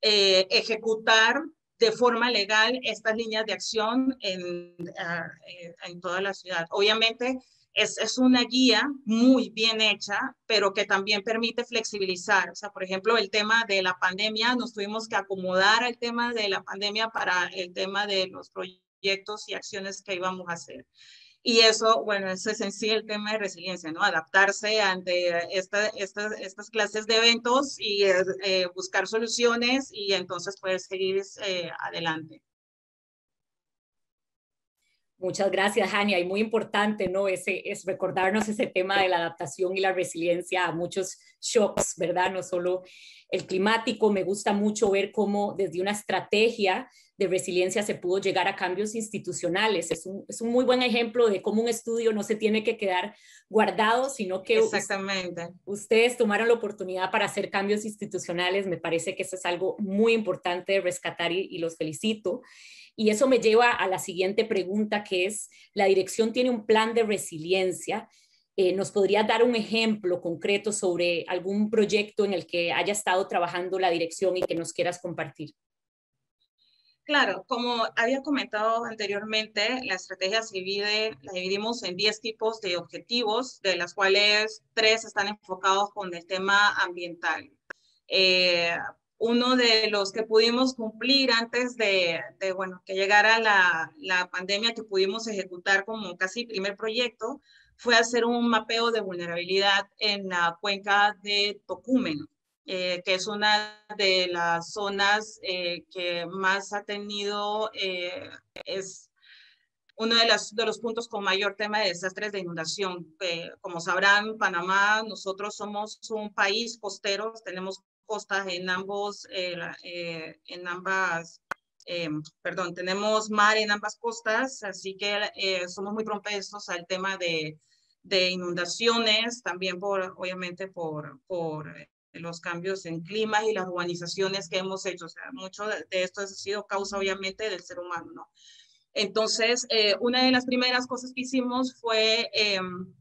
eh, ejecutar de forma legal estas líneas de acción en, ah, eh, en toda la ciudad. Obviamente es, es, una guía muy bien hecha, pero que también permite flexibilizar. O sea, por ejemplo, el tema de la pandemia, nos tuvimos que acomodar al tema de la pandemia para el tema de los proyectos y acciones que íbamos a hacer. Y eso, bueno, es en sí el tema de resiliencia, ¿no? Adaptarse ante esta, estas clases de eventos y eh, buscar soluciones y entonces poder seguir eh, adelante. Muchas gracias, Jania. Y muy importante, ¿no? Ese, es recordarnos ese tema de la adaptación y la resiliencia a muchos shocks, ¿verdad? No solo el climático. Me gusta mucho ver cómo desde una estrategia de resiliencia se pudo llegar a cambios institucionales. Es un, es un muy buen ejemplo de cómo un estudio no se tiene que quedar guardado, sino que Exactamente. ustedes tomaron la oportunidad para hacer cambios institucionales. Me parece que eso es algo muy importante de rescatar y, y los felicito. Y eso me lleva a la siguiente pregunta, que es, la dirección tiene un plan de resiliencia. Eh, ¿Nos podría dar un ejemplo concreto sobre algún proyecto en el que haya estado trabajando la dirección y que nos quieras compartir? Claro, como había comentado anteriormente, la estrategia se divide, la dividimos en 10 tipos de objetivos, de las cuales tres están enfocados con el tema ambiental. Eh, uno de los que pudimos cumplir antes de, bueno, que llegara la, la, pandemia que pudimos ejecutar como casi primer proyecto fue hacer un mapeo de vulnerabilidad en la cuenca de Tocumen, eh, que es una de las zonas eh, que más ha tenido, eh, es uno de, los puntos con mayor tema de desastres de inundación. como sabrán, Panamá, nosotros somos un país costero, tenemos costas en ambos, en ambas, perdón, tenemos mar en ambas costas, así que somos muy propensos al tema de, de, inundaciones, también por, obviamente, por los cambios en clima y las urbanizaciones que hemos hecho. O sea, mucho de esto ha sido causa, obviamente, del ser humano, ¿no? Entonces, una de las primeras cosas que hicimos fue em,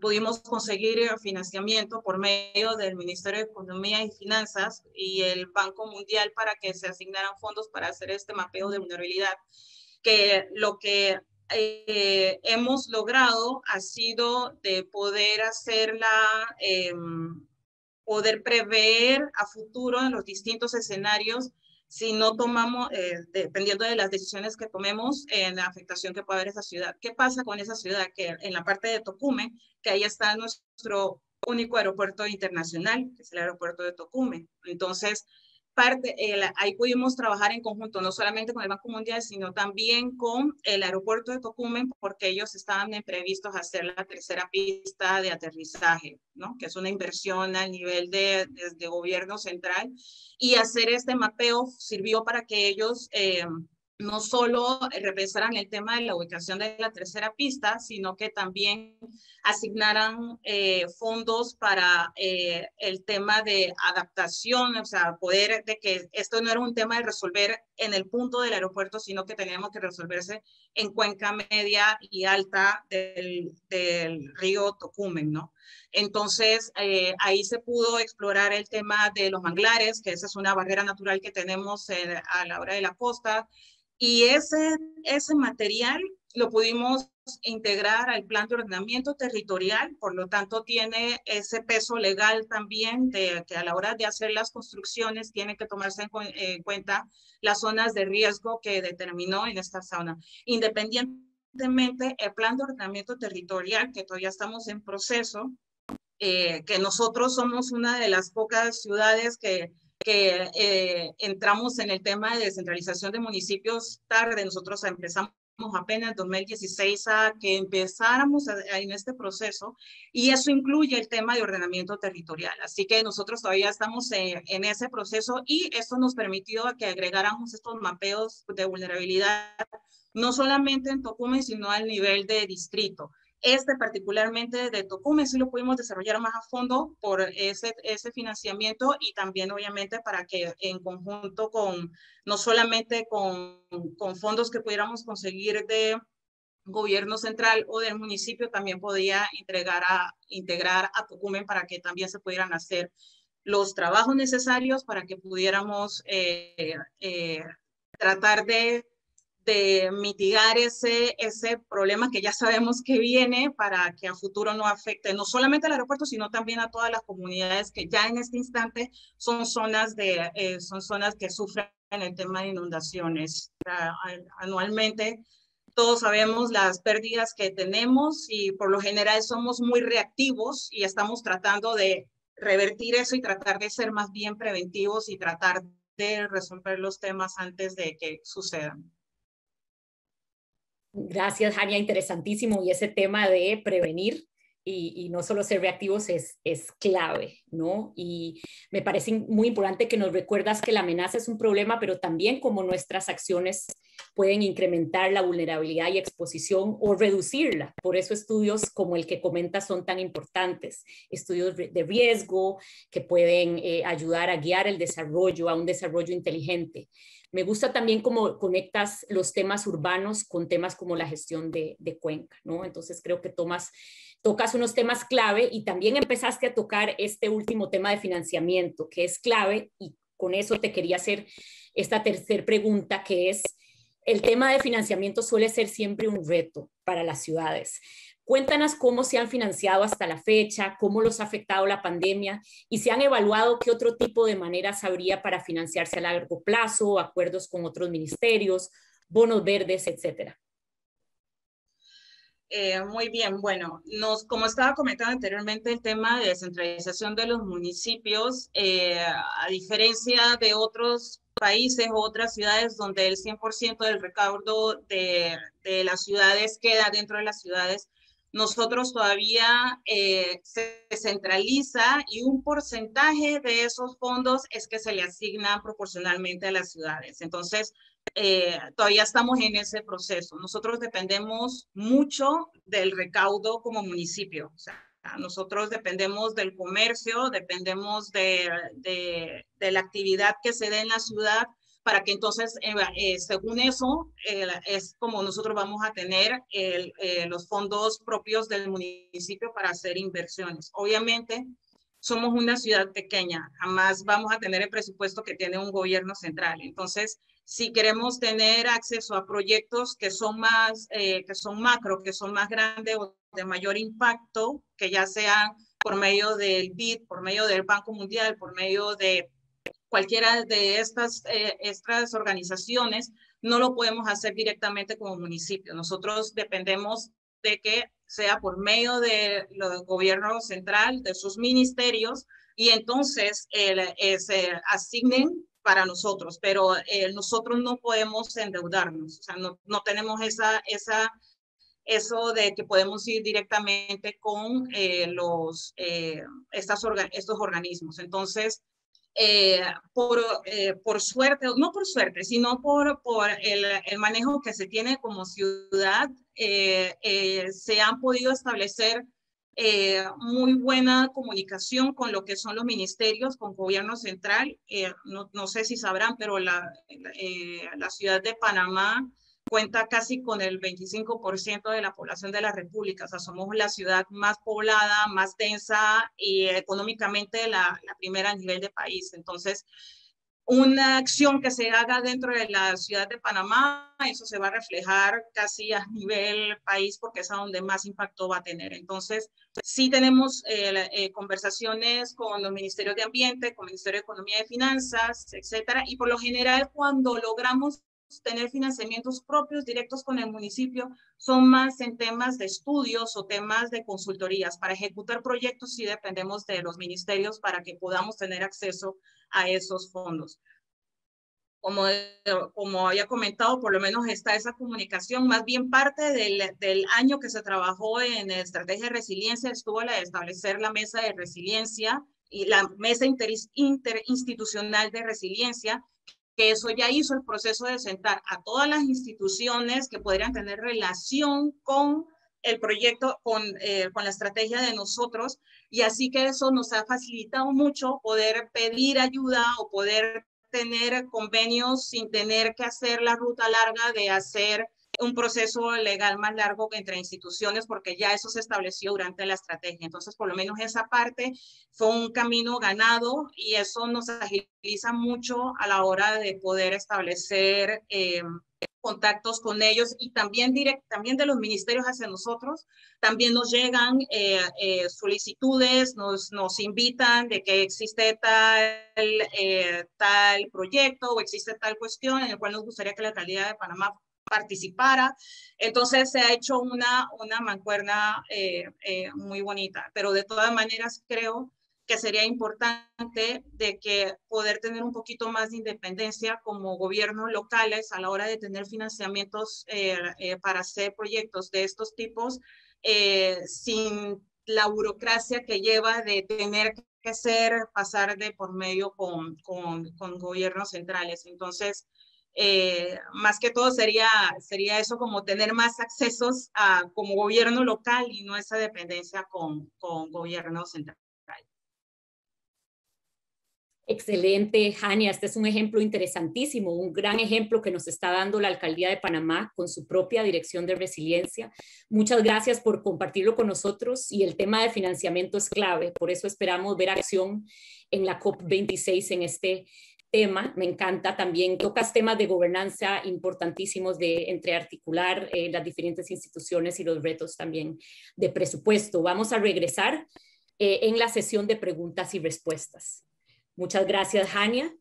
pudimos conseguir financiamiento por medio del Ministerio de Economía y Finanzas y el Banco Mundial para que se asignaran fondos para hacer este mapeo de vulnerabilidad, que lo que eh, hemos logrado ha sido de poder hacerla, em, poder prever a futuro en los distintos escenarios si no tomamos, eh, dependiendo de las decisiones que tomemos, en la afectación que puede haber esa ciudad. ¿Qué pasa con esa ciudad? Que en la parte de Tocumen, que ahí está nuestro único aeropuerto internacional, que es el aeropuerto de Tocumen. Entonces, parte, ahí pudimos trabajar en conjunto, no solamente con el Banco Mundial, sino también con el aeropuerto de Tocumen, porque ellos estaban previstos hacer la tercera pista de aterrizaje, ¿no? que es una inversión al nivel de, de, gobierno central, y hacer este mapeo sirvió para que ellos... Eh, no solo repensaran el tema de la ubicación de la tercera pista, sino que también asignaran eh, fondos para eh, el tema de adaptación, o sea, poder de que esto no era un tema de resolver en el punto del aeropuerto, sino que teníamos que resolverse en cuenca media y alta del, del río Tocumen, ¿no? Entonces, eh, ahí se pudo explorar el tema de los manglares, que esa es una barrera natural que tenemos a la hora de la costa, y ese, ese material lo pudimos integrar al plan de ordenamiento territorial, por lo tanto tiene ese peso legal también de que a la hora de hacer las construcciones tiene que tomarse en, en cuenta las zonas de riesgo que determinó en esta zona. Independientemente, el plan de ordenamiento territorial, que todavía estamos en proceso, eh, que nosotros somos una de las pocas ciudades que que eh, entramos en el tema de descentralización de municipios tarde. Nosotros empezamos apenas en 2016 a que empezáramos en este proceso y eso incluye el tema de ordenamiento territorial. Así que nosotros todavía estamos en, en ese proceso y esto nos permitió que agregáramos estos mapeos de vulnerabilidad no solamente en Tocumen, sino al nivel de distrito. Este particularmente de Tocumen sí lo pudimos desarrollar más a fondo por ese, ese financiamiento y también obviamente para que en conjunto con, no solamente con, con fondos que pudiéramos conseguir de gobierno central o del municipio, también podía entregar a, integrar a Tocumen para que también se pudieran hacer los trabajos necesarios para que pudiéramos eh, eh, tratar de de mitigar ese, ese problema que ya sabemos que viene para que a futuro no afecte no solamente al aeropuerto, sino también a todas las comunidades que ya en este instante son zonas, de, eh, son zonas que sufren el tema de inundaciones. anualmente todos sabemos las pérdidas que tenemos y por lo general somos muy reactivos y estamos tratando de revertir eso y tratar de ser más bien preventivos y tratar de resolver los temas antes de que sucedan. Gracias, Jania, interesantísimo. Y ese tema de prevenir y, no solo ser reactivos es, es clave, ¿no? Y me parece muy importante que nos recuerdas que la amenaza es un problema, pero también como nuestras acciones pueden incrementar la vulnerabilidad y exposición o reducirla. Por eso estudios como el que comentas son tan importantes, estudios de riesgo que pueden eh, ayudar a guiar el desarrollo, a un desarrollo inteligente. Me gusta también cómo conectas los temas urbanos con temas como la gestión de, de cuenca, ¿no? Entonces creo que tomas tocas unos temas clave y también empezaste a tocar este último tema de financiamiento, que es clave, y con eso te quería hacer esta tercera pregunta, que es, el tema de financiamiento suele ser siempre un reto para las ciudades. Cuéntanos cómo se han financiado hasta la fecha, cómo los ha afectado la pandemia y se han evaluado qué otro tipo de maneras habría para financiarse a largo plazo, acuerdos con otros ministerios, bonos verdes, etcétera. Eh, muy bien, bueno, como estaba comentando anteriormente, el tema de descentralización de los municipios, eh, a diferencia de otros países o otras ciudades donde el 100% del recaudo de, de, las ciudades queda dentro de las ciudades, nosotros todavía eh, se centraliza y un porcentaje de esos fondos es que se le asigna proporcionalmente a las ciudades. Entonces, eh, todavía estamos en ese proceso. Nosotros dependemos mucho del recaudo como municipio. O sea, nosotros dependemos del comercio, dependemos de, de, de, la actividad que se dé en la ciudad para que entonces, eh, eh según eso, eh, es como nosotros vamos a tener el, los fondos propios del municipio para hacer inversiones. Obviamente, somos una ciudad pequeña, jamás vamos a tener el presupuesto que tiene un gobierno central. Entonces, si queremos tener acceso a proyectos que son más, eh, que son macro, que son más grandes o de mayor impacto, que ya sean por medio del BID, por medio del Banco Mundial, por medio de cualquiera de estas, eh, estas organizaciones, no lo podemos hacer directamente como municipio. Nosotros dependemos de que sea por medio del gobierno central, de sus ministerios, y entonces eh, se asignen para nosotros, pero eh, nosotros no podemos endeudarnos, o sea, no, no tenemos esa, esa, eso de que podemos ir directamente con eh, los, eh, estas estos organismos. Entonces, por, por suerte, no por suerte, sino por, por el, el manejo que se tiene como ciudad, se han podido establecer eh, muy buena comunicación con lo que son los ministerios, con gobierno central. Eh, no, no, sé si sabrán, pero la, eh, la ciudad de Panamá cuenta casi con el 25% de la población de la República. O sea, somos la ciudad más poblada, más densa y económicamente la, la primera a nivel de país. Entonces, una acción que se haga dentro de la ciudad de Panamá, eso se va a reflejar casi a nivel país porque es a donde más impacto va a tener. Entonces, sí tenemos eh, eh, conversaciones con los ministerios de Ambiente, con el Ministerio de Economía y Finanzas, etcétera, y por lo general cuando logramos tener financiamientos propios directos con el municipio son más en temas de estudios o temas de consultorías. Para ejecutar proyectos sí dependemos de los ministerios para que podamos tener acceso a esos fondos. Como, como había comentado, por lo menos está esa comunicación, más bien parte del, del año que se trabajó en estrategia de resiliencia estuvo la de establecer la mesa de resiliencia y la mesa inter, interinstitucional de resiliencia, que eso ya hizo el proceso de sentar a todas las instituciones que podrían tener relación con el proyecto, con, eh, con la estrategia de nosotros, y así que eso nos ha facilitado mucho poder pedir ayuda o poder tener convenios sin tener que hacer la ruta larga de hacer un proceso legal más largo entre instituciones porque ya eso se estableció durante la estrategia. Entonces, por lo menos esa parte fue un camino ganado y eso nos agiliza mucho a la hora de poder establecer eh, contactos con ellos y también, direct, de los ministerios hacia nosotros. También nos llegan eh, eh, solicitudes, nos, nos invitan de que existe tal, tal proyecto o existe tal cuestión en el cual nos gustaría que la alcaldía de Panamá participara. Entonces se ha hecho una, una mancuerna eh, eh, muy bonita, pero de todas maneras creo que sería importante de que poder tener un poquito más de independencia como gobiernos locales a la hora de tener financiamientos eh, para hacer proyectos de estos tipos sin la burocracia que lleva de tener que ser, pasar de por medio con, con, con gobiernos centrales. Entonces, eh, más que todo sería, sería eso como tener más accesos a, como gobierno local y no esa dependencia con, con gobierno central. Excelente, Jania. Este es un ejemplo interesantísimo, un gran ejemplo que nos está dando la Alcaldía de Panamá con su propia dirección de resiliencia. Muchas gracias por compartirlo con nosotros y el tema de financiamiento es clave. Por eso esperamos ver acción en la COP26 en este tema. Me encanta también. Tocas temas de gobernanza importantísimos de entre articular eh, las diferentes instituciones y los retos también de presupuesto. Vamos a regresar eh, en la sesión de preguntas y respuestas. Muchas gracias, Jania.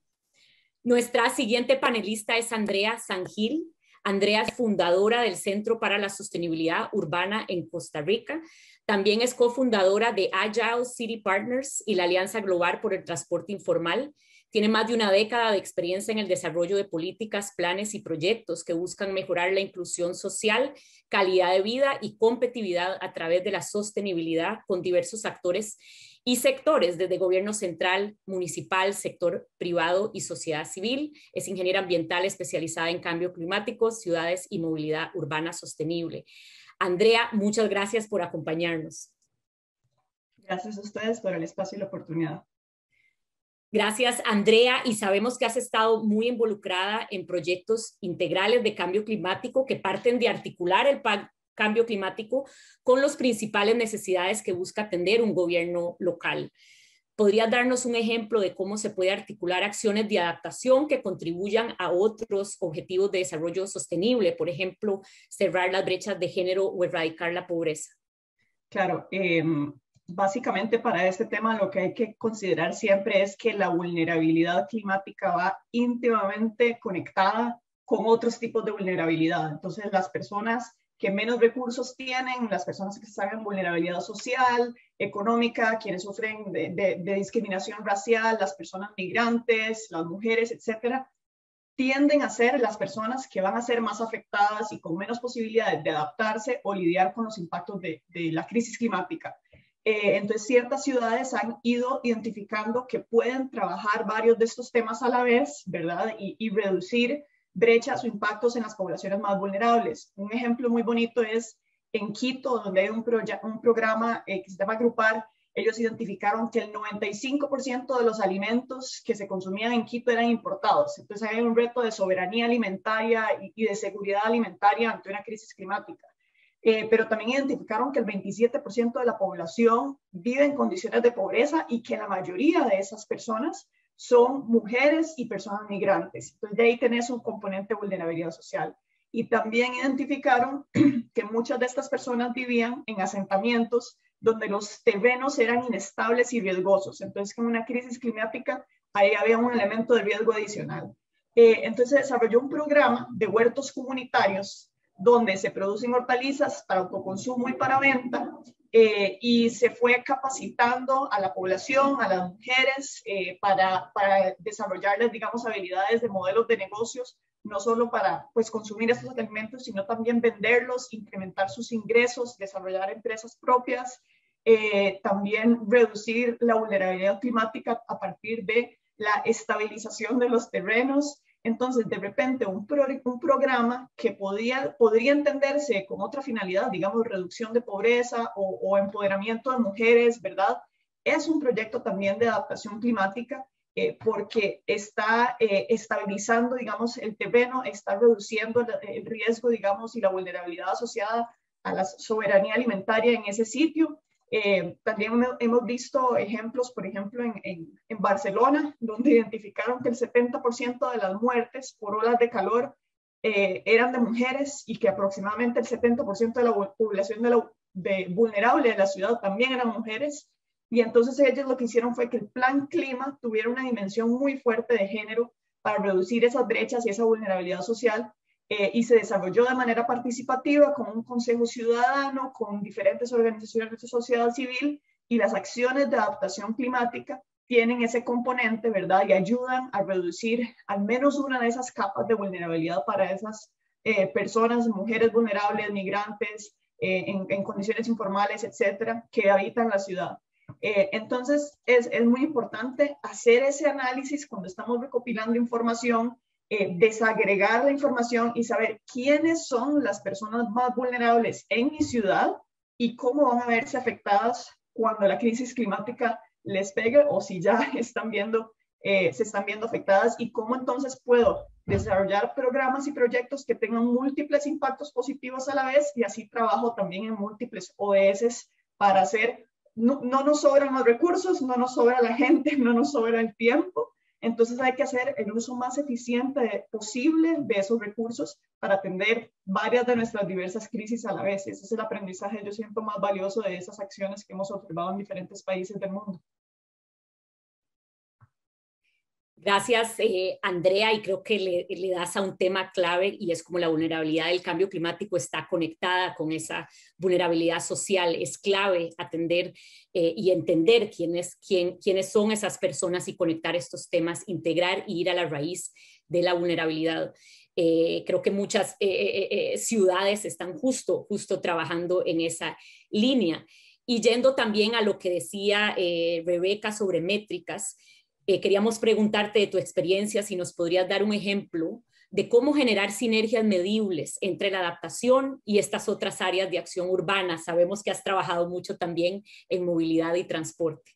Nuestra siguiente panelista es Andrea Sangil. Andrea es fundadora del Centro para la Sostenibilidad Urbana en Costa Rica. También es cofundadora de Agile City Partners y la Alianza Global por el Transporte Informal. Tiene más de una década de experiencia en el desarrollo de políticas, planes y proyectos que buscan mejorar la inclusión social, calidad de vida y competitividad a través de la sostenibilidad con diversos actores y sectores desde gobierno central, municipal, sector privado y sociedad civil. Es ingeniera ambiental especializada en cambio climático, ciudades y movilidad urbana sostenible. Andrea, muchas gracias por acompañarnos. Gracias a ustedes por el espacio y la oportunidad. Gracias, Andrea, y sabemos que has estado muy involucrada en proyectos integrales de cambio climático que parten de articular el, cambio climático con las principales necesidades que busca atender un gobierno local. ¿Podrías darnos un ejemplo de cómo se puede articular acciones de adaptación que contribuyan a otros objetivos de desarrollo sostenible? Por ejemplo, cerrar las brechas de género o erradicar la pobreza. Claro, em, básicamente para este tema lo que hay que considerar siempre es que la vulnerabilidad climática va íntimamente conectada con otros tipos de vulnerabilidad. Entonces, las personas que menos recursos tienen, las personas que están en vulnerabilidad social, económica, quienes sufren de, discriminación racial, las personas migrantes, las mujeres, etcétera, tienden a ser las personas que van a ser más afectadas y con menos posibilidades de adaptarse o lidiar con los impactos de, la crisis climática. Eh, entonces, ciertas ciudades han ido identificando que pueden trabajar varios de estos temas a la vez, ¿verdad? Y, reducir brechas o impactos en las poblaciones más vulnerables. Un ejemplo muy bonito es en Quito, donde hay un, un programa eh, que se llama Agrupar. Ellos identificaron que el 95% de los alimentos que se consumían en Quito eran importados. Entonces hay un reto de soberanía alimentaria y, de seguridad alimentaria ante una crisis climática. Eh, pero también identificaron que el 27% de la población vive en condiciones de pobreza y que la mayoría de esas personas son mujeres y personas migrantes. Entonces, de ahí tenés un componente de vulnerabilidad social. Y también identificaron que muchas de estas personas vivían en asentamientos donde los terrenos eran inestables y riesgosos. Entonces, con una crisis climática, ahí había un elemento de riesgo adicional. Eh, entonces, desarrolló un programa de huertos comunitarios donde se producen hortalizas para autoconsumo y para venta eh, y se fue capacitando a la población, a las mujeres, eh, para, para, desarrollarles, digamos, habilidades de modelos de negocios, no solo para pues, consumir estos alimentos, sino también venderlos, incrementar sus ingresos, desarrollar empresas propias, eh, también reducir la vulnerabilidad climática a partir de la estabilización de los terrenos, entonces, de repente, un, un programa que podía, podría entenderse con otra finalidad, digamos, reducción de pobreza o, empoderamiento de mujeres, ¿verdad? Es un proyecto también de adaptación climática eh, porque está eh, estabilizando, digamos, el terreno, está reduciendo el, el, riesgo, digamos, y la vulnerabilidad asociada a la soberanía alimentaria en ese sitio. Eh, también hemos visto ejemplos, por ejemplo, en, Barcelona, donde identificaron que el 70% de las muertes por olas de calor eh, eran de mujeres y que aproximadamente el 70% de la población de la, vulnerable de la ciudad también eran mujeres. Y entonces ellos lo que hicieron fue que el plan clima tuviera una dimensión muy fuerte de género para reducir esas brechas y esa vulnerabilidad social eh, y se desarrolló de manera participativa con un consejo ciudadano, con diferentes organizaciones de sociedad civil y las acciones de adaptación climática tienen ese componente, ¿verdad? Y ayudan a reducir al menos una de esas capas de vulnerabilidad para esas eh, personas, mujeres vulnerables, migrantes, eh, en, condiciones informales, etcétera, que habitan la ciudad. Eh, entonces, es, es, muy importante hacer ese análisis cuando estamos recopilando información, desagregar la información y saber quiénes son las personas más vulnerables en mi ciudad y cómo van a verse afectadas cuando la crisis climática les pegue o si ya están viendo, eh, se están viendo afectadas y cómo entonces puedo desarrollar programas y proyectos que tengan múltiples impactos positivos a la vez y así trabajo también en múltiples OS para hacer, no, no nos sobran los recursos, no nos sobra la gente, no nos sobra el tiempo, entonces hay que hacer el uso más eficiente posible de esos recursos para atender varias de nuestras diversas crisis a la vez. Ese es el aprendizaje, yo siento, más valioso de esas acciones que hemos observado en diferentes países del mundo. Gracias, eh, Andrea, y creo que le, le, das a un tema clave y es como la vulnerabilidad del cambio climático está conectada con esa vulnerabilidad social. Es clave atender eh, y entender quién quién, quiénes son esas personas y conectar estos temas, integrar y ir a la raíz de la vulnerabilidad. Eh, creo que muchas ciudades están justo, justo trabajando en esa línea. Y yendo también a lo que decía Rebeca sobre métricas, eh, queríamos preguntarte de tu experiencia si nos podrías dar un ejemplo de cómo generar sinergias medibles entre la adaptación y estas otras áreas de acción urbana. Sabemos que has trabajado mucho también en movilidad y transporte.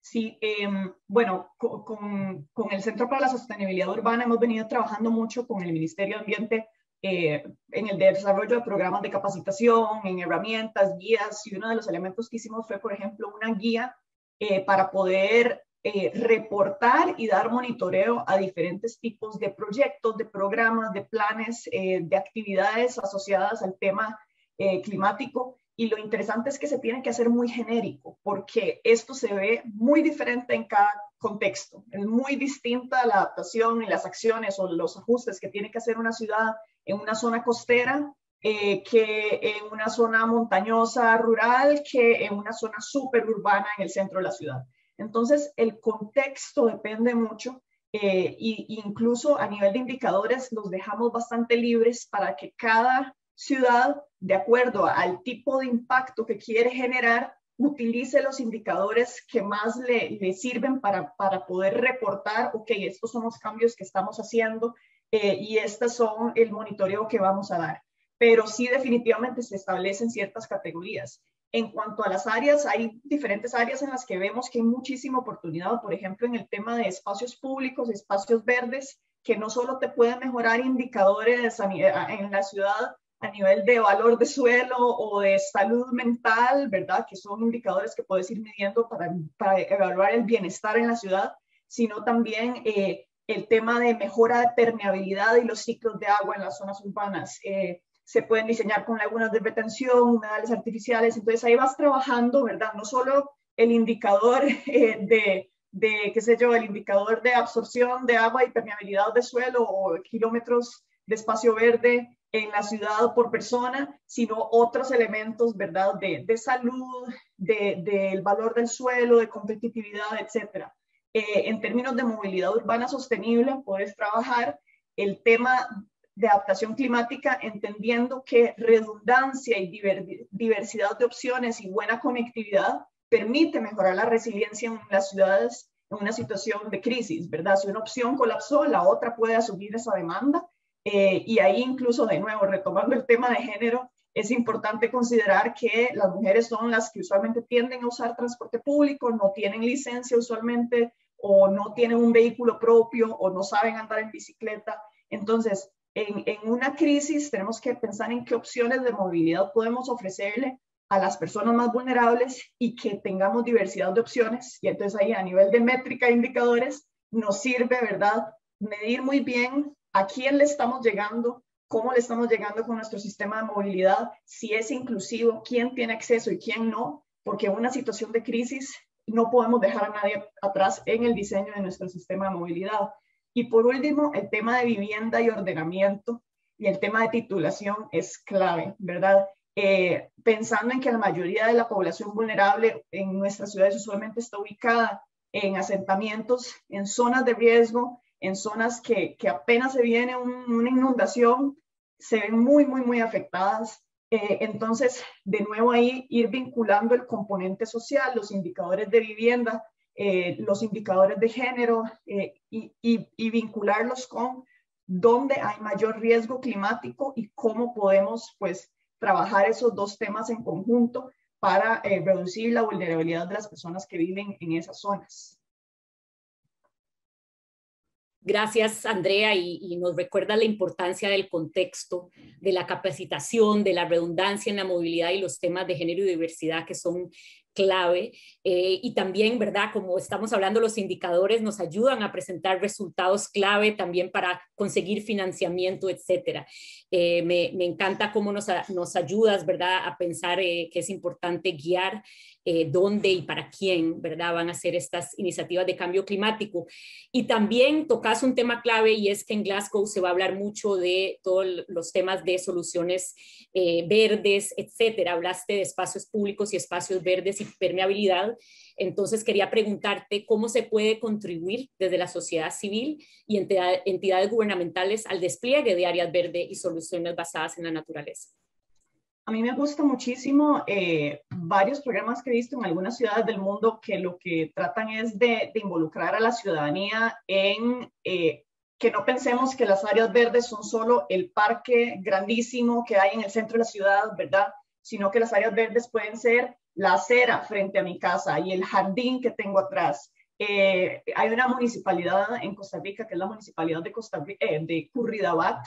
Sí, em, bueno, con, el Centro para la Sostenibilidad Urbana hemos venido trabajando mucho con el Ministerio de Ambiente eh, en el desarrollo de programas de capacitación, en herramientas, guías, y uno de los elementos que hicimos fue, por ejemplo, una guía eh, para poder eh, reportar y dar monitoreo a diferentes tipos de proyectos, de programas, de planes, eh, de actividades asociadas al tema eh, climático. Y lo interesante es que se tiene que hacer muy genérico, porque esto se ve muy diferente en cada contexto. Es muy distinta la adaptación y las acciones o los ajustes que tiene que hacer una ciudad en una zona costera que en una zona montañosa rural, que en una zona súper urbana en el centro de la ciudad. Entonces, el contexto depende mucho e incluso a nivel de indicadores los dejamos bastante libres para que cada ciudad, de acuerdo al tipo de impacto que quiere generar, utilice los indicadores que más le, sirven para, poder reportar, ok, estos son los cambios que estamos haciendo eh, y estos son el monitoreo que vamos a dar. Pero sí definitivamente se establecen ciertas categorías. En cuanto a las áreas, hay diferentes áreas en las que vemos que hay muchísima oportunidad, por ejemplo, en el tema de espacios públicos, espacios verdes, que no solo te pueden mejorar indicadores en la ciudad a nivel de valor de suelo o de salud mental, ¿verdad? Que son indicadores que puedes ir midiendo para, evaluar el bienestar en la ciudad, sino también eh, el tema de mejora de permeabilidad y los ciclos de agua en las zonas urbanas. Eh, se pueden diseñar con lagunas de retención, humedales artificiales, entonces ahí vas trabajando, ¿verdad? No solo el indicador eh, de, de, qué sé yo, el indicador de absorción de agua y permeabilidad de suelo o kilómetros de espacio verde en la ciudad por persona, sino otros elementos, ¿verdad? De, de salud, del de, valor del suelo, de competitividad, etcétera. Eh, en términos de movilidad urbana sostenible, puedes trabajar el tema de adaptación climática, entendiendo que redundancia y diversidad de opciones y buena conectividad permite mejorar la resiliencia en las ciudades en una situación de crisis, ¿verdad? Si una opción colapsó, la otra puede asumir esa demanda. Eh, y ahí incluso, de nuevo, retomando el tema de género, es importante considerar que las mujeres son las que usualmente tienden a usar transporte público, no tienen licencia usualmente, o no tienen un vehículo propio, o no saben andar en bicicleta. Entonces, en, una crisis tenemos que pensar en qué opciones de movilidad podemos ofrecerle a las personas más vulnerables y que tengamos diversidad de opciones. Y entonces ahí a nivel de métrica e indicadores nos sirve, ¿verdad? Medir muy bien a quién le estamos llegando, cómo le estamos llegando con nuestro sistema de movilidad, si es inclusivo, quién tiene acceso y quién no, porque en una situación de crisis no podemos dejar a nadie atrás en el diseño de nuestro sistema de movilidad. Y por último, el tema de vivienda y ordenamiento. y el tema de titulación es clave, ¿verdad? Eh, pensando en que la mayoría de la población vulnerable en nuestras ciudades usualmente está ubicada en asentamientos, en zonas de riesgo, en zonas que, que apenas se viene una inundación, se ven muy, muy, muy afectadas. Eh, entonces, de nuevo ahí ir vinculando el componente social, los indicadores de vivienda, eh, los indicadores de género y, y, y vincularlos con dónde hay mayor riesgo climático y cómo podemos pues trabajar esos dos temas en conjunto para eh, reducir la vulnerabilidad de las personas que viven en esas zonas. Gracias, Andrea, y, y, nos recuerda la importancia del contexto, de la capacitación, de la redundancia en la movilidad y los temas de género y diversidad que son clave eh, y también, ¿verdad? Como estamos hablando, los indicadores nos ayudan a presentar resultados clave también para conseguir financiamiento, etcétera. Eh, me, me, encanta cómo nos, nos ayudas, ¿verdad? A pensar eh, que es importante guiar dónde y para quién, ¿verdad? Van a ser estas iniciativas de cambio climático. Y también tocas un tema clave y es que en Glasgow se va a hablar mucho de todos los temas de soluciones verdes, etcétera. Hablaste de espacios públicos y espacios verdes y permeabilidad. Entonces quería preguntarte cómo se puede contribuir desde la sociedad civil y entidades gubernamentales al despliegue de áreas verdes y soluciones basadas en la naturaleza. A mí me gusta muchísimo eh, varios programas que he visto en algunas ciudades del mundo que lo que tratan es de, involucrar a la ciudadanía en eh, que no pensemos que las áreas verdes son solo el parque grandísimo que hay en el centro de la ciudad, ¿verdad? Sino que las áreas verdes pueden ser la acera frente a mi casa y el jardín que tengo atrás. Eh, hay una municipalidad en Costa Rica, que es la municipalidad de, Curridabat,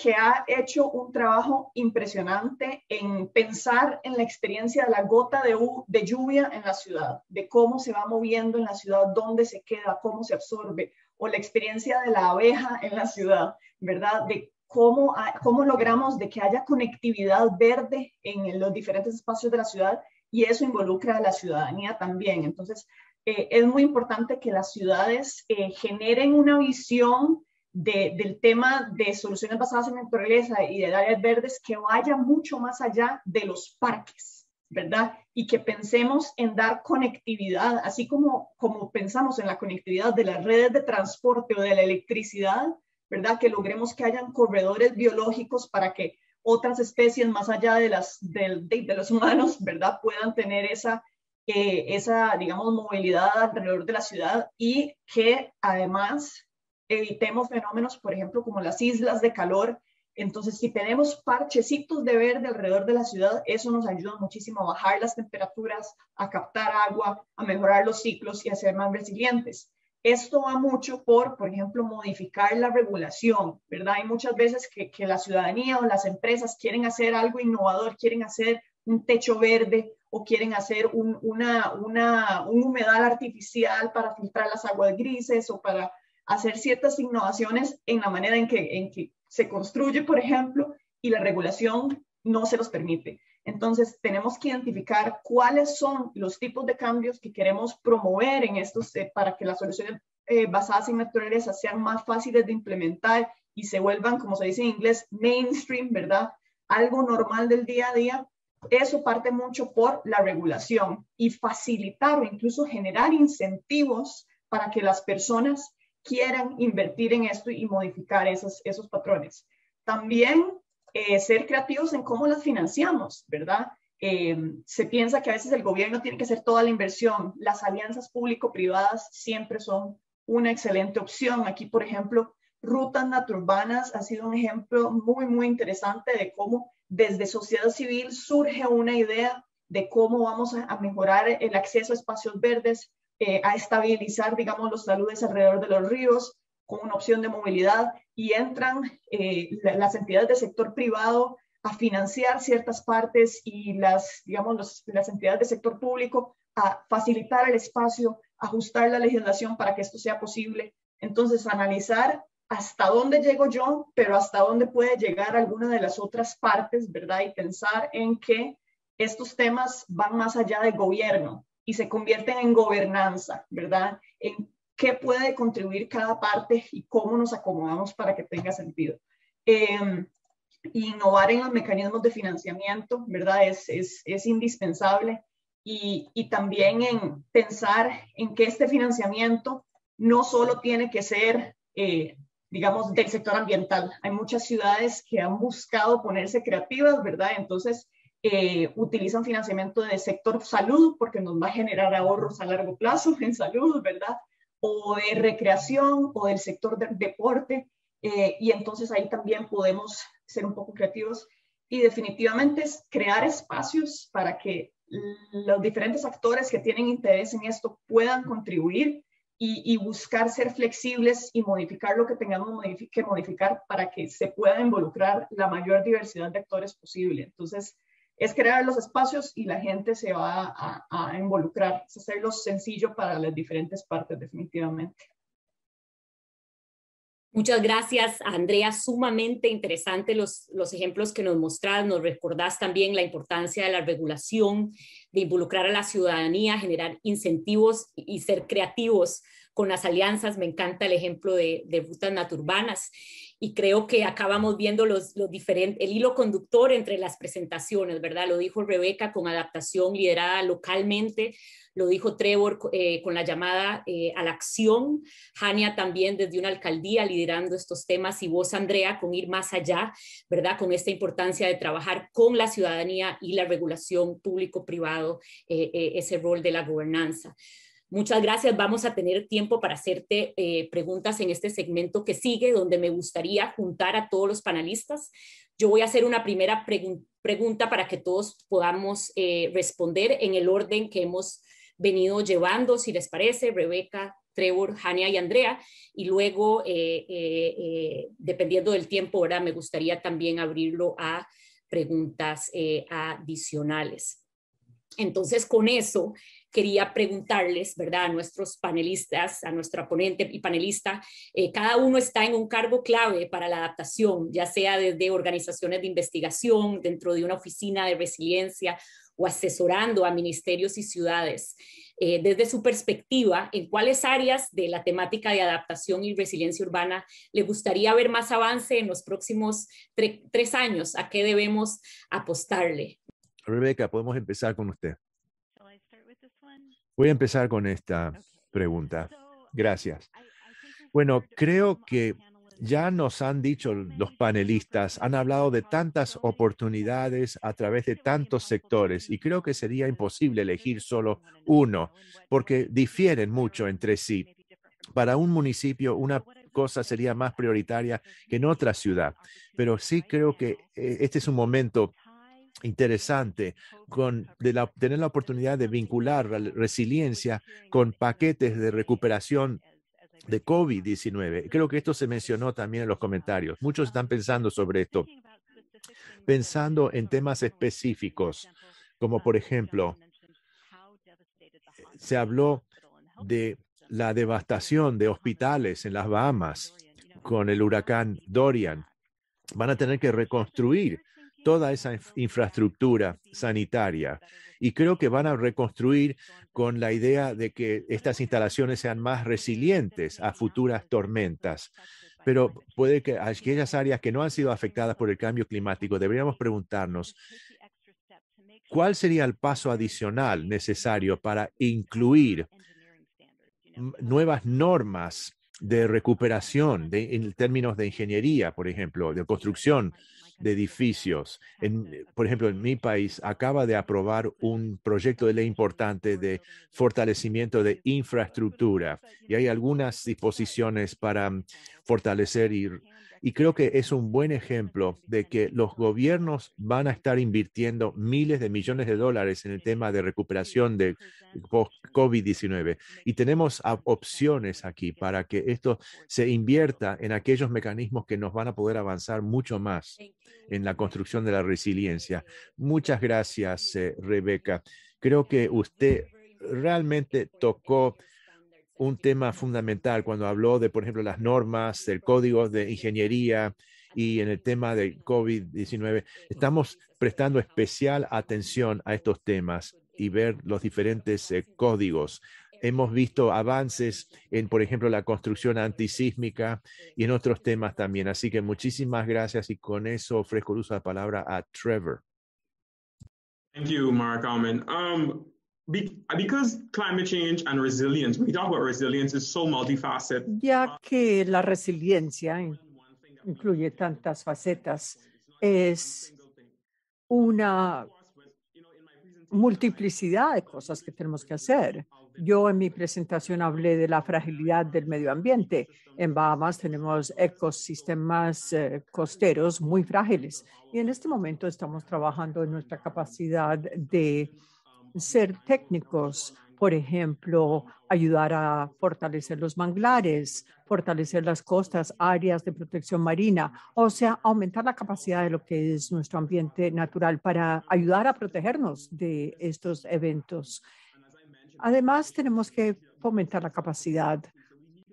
que ha hecho un trabajo impresionante en pensar en la experiencia de la gota de, lluvia en la ciudad, de cómo se va moviendo en la ciudad, dónde se queda, cómo se absorbe, o la experiencia de la abeja en la ciudad, ¿verdad? De cómo, cómo logramos de que haya conectividad verde en los diferentes espacios de la ciudad y eso involucra a la ciudadanía también. Entonces, eh, es muy importante que las ciudades eh, generen una visión del tema de soluciones basadas en naturaleza y de áreas verdes que vaya mucho más allá de los parques, ¿verdad? Y que pensemos en dar conectividad, así como, como pensamos en la conectividad de las redes de transporte o de la electricidad, ¿verdad? Que logremos que hayan corredores biológicos para que otras especies más allá de, las, de, de, los humanos, ¿verdad? Puedan tener esa, eh, esa, digamos, movilidad alrededor de la ciudad y que además evitemos fenómenos, por ejemplo, como las islas de calor. Entonces, si tenemos parchecitos de verde alrededor de la ciudad, eso nos ayuda muchísimo a bajar las temperaturas, a captar agua, a mejorar los ciclos y a ser más resilientes. Esto va mucho por, por ejemplo, modificar la regulación, ¿verdad? Hay muchas veces que, la ciudadanía o las empresas quieren hacer algo innovador, quieren hacer un techo verde o quieren hacer un, una, una, un humedal artificial para filtrar las aguas grises o para hacer ciertas innovaciones en la manera en que, se construye, por ejemplo, y la regulación no se los permite. Entonces, tenemos que identificar cuáles son los tipos de cambios que queremos promover en estos eh, para que las soluciones eh, basadas en naturaleza sean más fáciles de implementar y se vuelvan, como se dice en inglés, mainstream, ¿verdad? Algo normal del día a día. Eso parte mucho por la regulación y facilitar o incluso generar incentivos para que las personas quieran invertir en esto y modificar esos, esos patrones. También eh, ser creativos en cómo las financiamos, ¿verdad? Eh, se piensa que a veces el gobierno tiene que hacer toda la inversión. Las alianzas público-privadas siempre son una excelente opción. Aquí, por ejemplo, Rutas Naturbanas ha sido un ejemplo muy, muy interesante de cómo desde sociedad civil surge una idea de cómo vamos a, mejorar el acceso a espacios verdes, eh, a estabilizar, digamos, los saludes alrededor de los ríos, con una opción de movilidad y entran eh, las entidades del sector privado a financiar ciertas partes y las, digamos, las entidades del sector público a facilitar el espacio, ajustar la legislación para que esto sea posible. Entonces, analizar hasta dónde llego yo, pero hasta dónde puede llegar alguna de las otras partes, ¿verdad? Y pensar en que estos temas van más allá del gobierno y se convierten en gobernanza, ¿verdad? En qué puede contribuir cada parte y cómo nos acomodamos para que tenga sentido. Em, innovar en los mecanismos de financiamiento, ¿verdad? Es, es, es indispensable. Y, y, también en pensar en que este financiamiento no solo tiene que ser, eh, digamos, del sector ambiental. Hay muchas ciudades que han buscado ponerse creativas, ¿verdad? Entonces, utilizan financiamiento del sector salud porque nos va a generar ahorros a largo plazo en salud, ¿verdad? O de recreación o del sector de deporte. Eh, y entonces ahí también podemos ser un poco creativos y definitivamente es crear espacios para que los diferentes actores que tienen interés en esto puedan contribuir y, buscar ser flexibles y modificar lo que tengamos que modificar para que se pueda involucrar la mayor diversidad de actores posible. Entonces, es crear los espacios y la gente se va a, a involucrar, es hacerlo sencillo para las diferentes partes definitivamente. Muchas gracias, Andrea. Sumamente interesante los, los ejemplos que nos mostrás. Nos recordás también la importancia de la regulación, de involucrar a la ciudadanía, generar incentivos y ser creativos con las alianzas. Me encanta el ejemplo de, de rutas naturbanas y creo que acabamos viendo los, diferentes, el hilo conductor entre las presentaciones, ¿verdad? Lo dijo Rebeca con adaptación liderada localmente lo dijo Trevor eh, con la llamada eh, a la acción, Hania también desde una alcaldía liderando estos temas y vos, Andrea, con ir más allá, ¿verdad? Con esta importancia de trabajar con la ciudadanía y la regulación público-privado, eh, ese rol de la gobernanza. Muchas gracias. Vamos a tener tiempo para hacerte preguntas en este segmento que sigue, donde me gustaría juntar a todos los panelistas. Yo voy a hacer una primera pregunta para que todos podamos responder en el orden que hemos venido llevando, si les parece, Rebeca, Trevor, Hania y Andrea. Y luego, eh, eh, eh, dependiendo del tiempo, ahora me gustaría también abrirlo a preguntas adicionales. Entonces, con eso, quería preguntarles, ¿verdad? A nuestros panelistas, a nuestra ponente y panelista, cada uno está en un cargo clave para la adaptación, ya sea desde organizaciones de investigación, dentro de una oficina de resiliencia o asesorando a ministerios y ciudades. Eh, desde su perspectiva, ¿en cuáles áreas de la temática de adaptación y resiliencia urbana le gustaría ver más avance en los próximos tres años? ¿A qué debemos apostarle? Rebeca, podemos empezar con usted. Voy a empezar con esta pregunta. Gracias. Bueno, creo que ya nos han dicho los panelistas, han hablado de tantas oportunidades a través de tantos sectores y creo que sería imposible elegir solo uno porque difieren mucho entre sí. Para un municipio una cosa sería más prioritaria que en otra ciudad, pero sí creo que eh, este es un momento interesante con de tener la oportunidad de vincular la resiliencia con paquetes de recuperación de COVID-19. Creo que esto se mencionó también en los comentarios. Muchos están pensando sobre esto, pensando en temas específicos, como por ejemplo, se habló de la devastación de hospitales en las Bahamas con el huracán Dorian. Van a tener que reconstruir toda esa infraestructura sanitaria y creo que van a reconstruir con la idea de que estas instalaciones sean más resilientes a futuras tormentas. Pero puede que aquellas áreas que no han sido afectadas por el cambio climático, deberíamos preguntarnos, ¿cuál sería el paso adicional necesario para incluir nuevas normas de recuperación en términos de ingeniería, por ejemplo, de construcción de edificios. En, por ejemplo, en mi país acaba de aprobar un proyecto de ley importante de fortalecimiento de infraestructura y hay algunas disposiciones para fortalecer y y creo que es un buen ejemplo de que los gobiernos van a estar invirtiendo miles de millones de dólares en el tema de recuperación de COVID-19. Y tenemos opciones aquí para que esto se invierta en aquellos mecanismos que nos van a poder avanzar mucho más en la construcción de la resiliencia. Muchas gracias, eh, Rebeca. Creo que usted realmente tocó un tema fundamental cuando habló de, por ejemplo, las normas, del código de ingeniería y en el tema del COVID-19. Estamos prestando especial atención a estos temas y ver los diferentes eh, códigos hemos visto avances en, por ejemplo, la construcción antisísmica y en otros temas también. Así que muchísimas gracias y con eso ofrezco el uso de la palabra a Trevor. Thank you, Mark Alman. Um, Ya que la resiliencia incluye tantas facetas, es una multiplicidad de cosas que tenemos que hacer. Yo en mi presentación hablé de la fragilidad del medio ambiente. En Bahamas tenemos ecosistemas eh, costeros muy frágiles y en este momento estamos trabajando en nuestra capacidad de ser técnicos por ejemplo, ayudar a fortalecer los manglares, fortalecer las costas, áreas de protección marina, o sea, aumentar la capacidad de lo que es nuestro ambiente natural para ayudar a protegernos de estos eventos. Además, tenemos que fomentar la capacidad.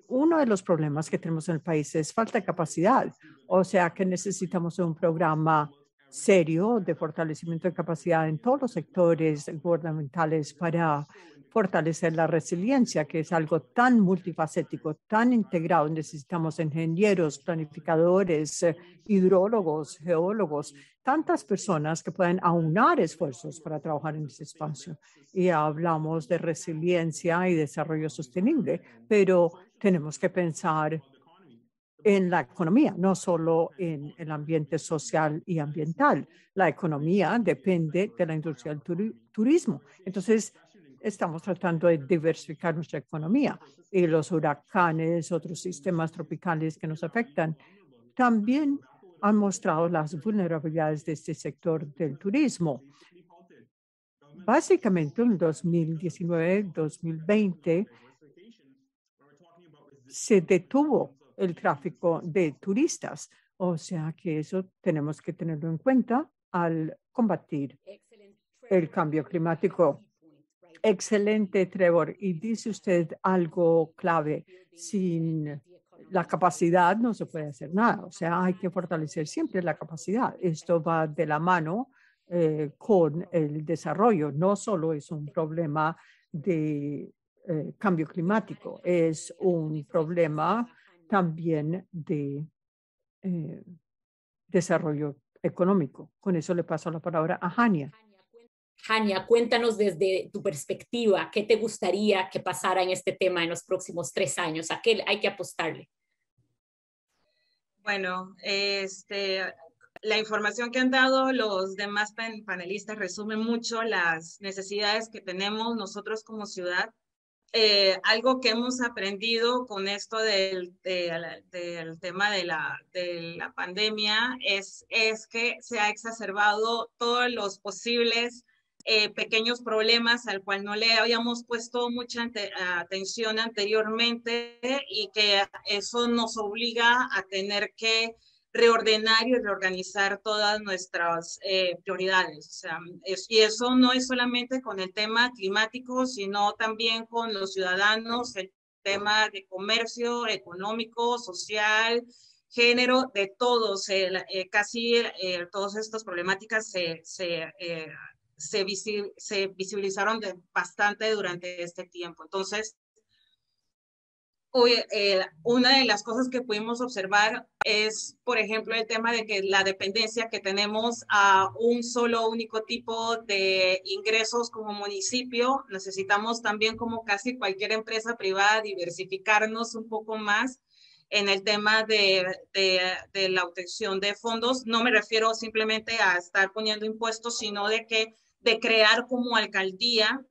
Uno de los problemas que tenemos en el país es falta de capacidad, o sea, que necesitamos un programa serio de fortalecimiento de capacidad en todos los sectores gubernamentales para fortalecer la resiliencia, que es algo tan multifacético, tan integrado. Necesitamos ingenieros, planificadores, eh, hidrólogos, geólogos, tantas personas que pueden aunar esfuerzos para trabajar en ese espacio. Y hablamos de resiliencia y desarrollo sostenible, pero tenemos que pensar en la economía, no solo en el ambiente social y ambiental. La economía depende de la industria del turismo. Entonces, estamos tratando de diversificar nuestra economía y los huracanes, otros sistemas tropicales que nos afectan, también han mostrado las vulnerabilidades de este sector del turismo. Básicamente, en 2019-2020 se detuvo el tráfico de turistas. O sea que eso tenemos que tenerlo en cuenta al combatir el cambio climático. Excelente, Trevor. Y dice usted algo clave. Sin la capacidad no se puede hacer nada. O sea, hay que fortalecer siempre la capacidad. Esto va de la mano eh, con el desarrollo. No solo es un problema de eh, cambio climático, es un problema también de eh, desarrollo económico. Con eso le paso la palabra a Jania. Jania, cuéntanos desde tu perspectiva, ¿qué te gustaría que pasara en este tema en los próximos tres años? ¿A qué hay que apostarle? Bueno, este, la información que han dado los demás panelistas resume mucho las necesidades que tenemos nosotros como ciudad. Eh, algo que hemos aprendido con esto del, tema de la, de la pandemia es, es que se ha exacerbado todos los posibles eh, pequeños problemas al cual no le habíamos puesto mucha atención anteriormente y que eso nos obliga a tener que reordenar y reorganizar todas nuestras eh, prioridades. y eso no es solamente con el tema climático, sino también con los ciudadanos, el tema de comercio, económico, social, género, de todos. Eh, casi todas estas problemáticas se, se se, se visibilizaron bastante durante este tiempo. Entonces, eh, una de las cosas que pudimos observar es, por ejemplo, el tema de que la dependencia que tenemos a un solo único tipo de ingresos como municipio, necesitamos también como casi cualquier empresa privada diversificarnos un poco más en el tema de, de, la obtención de fondos. No me refiero simplemente a estar poniendo impuestos, sino de que de crear como alcaldía,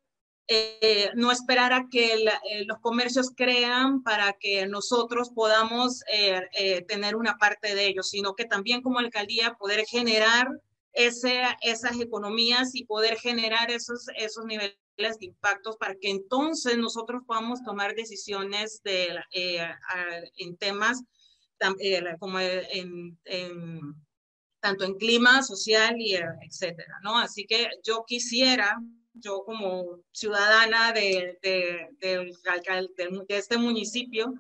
eh, no esperar a que eh, los comercios crean para que nosotros podamos eh, tener una parte de ellos, sino que también como alcaldía poder generar esas economías y poder generar esos, niveles de impactos para que entonces nosotros podamos tomar decisiones de, en temas como en, tanto en clima, social y etcétera, ¿no? Así que yo quisiera, yo como ciudadana de, de, este municipio,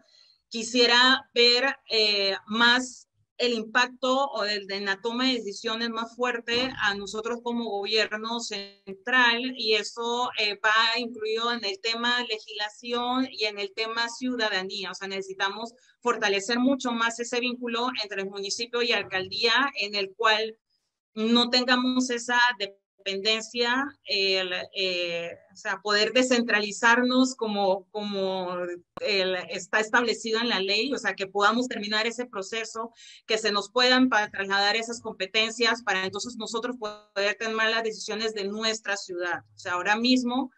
quisiera ver eh, más el impacto o el de la toma de decisiones más fuerte a nosotros como gobierno central y eso eh, va incluido en el tema legislación y en el tema ciudadanía. O sea, necesitamos fortalecer mucho más ese vínculo entre el municipio y alcaldía en el cual no tengamos esa dependencia, eh, o sea, poder descentralizarnos como, como está establecido en la ley, o sea, que podamos terminar ese proceso, que se nos puedan para trasladar esas competencias para entonces nosotros poder tomar las decisiones de nuestra ciudad. O sea, ahora mismo...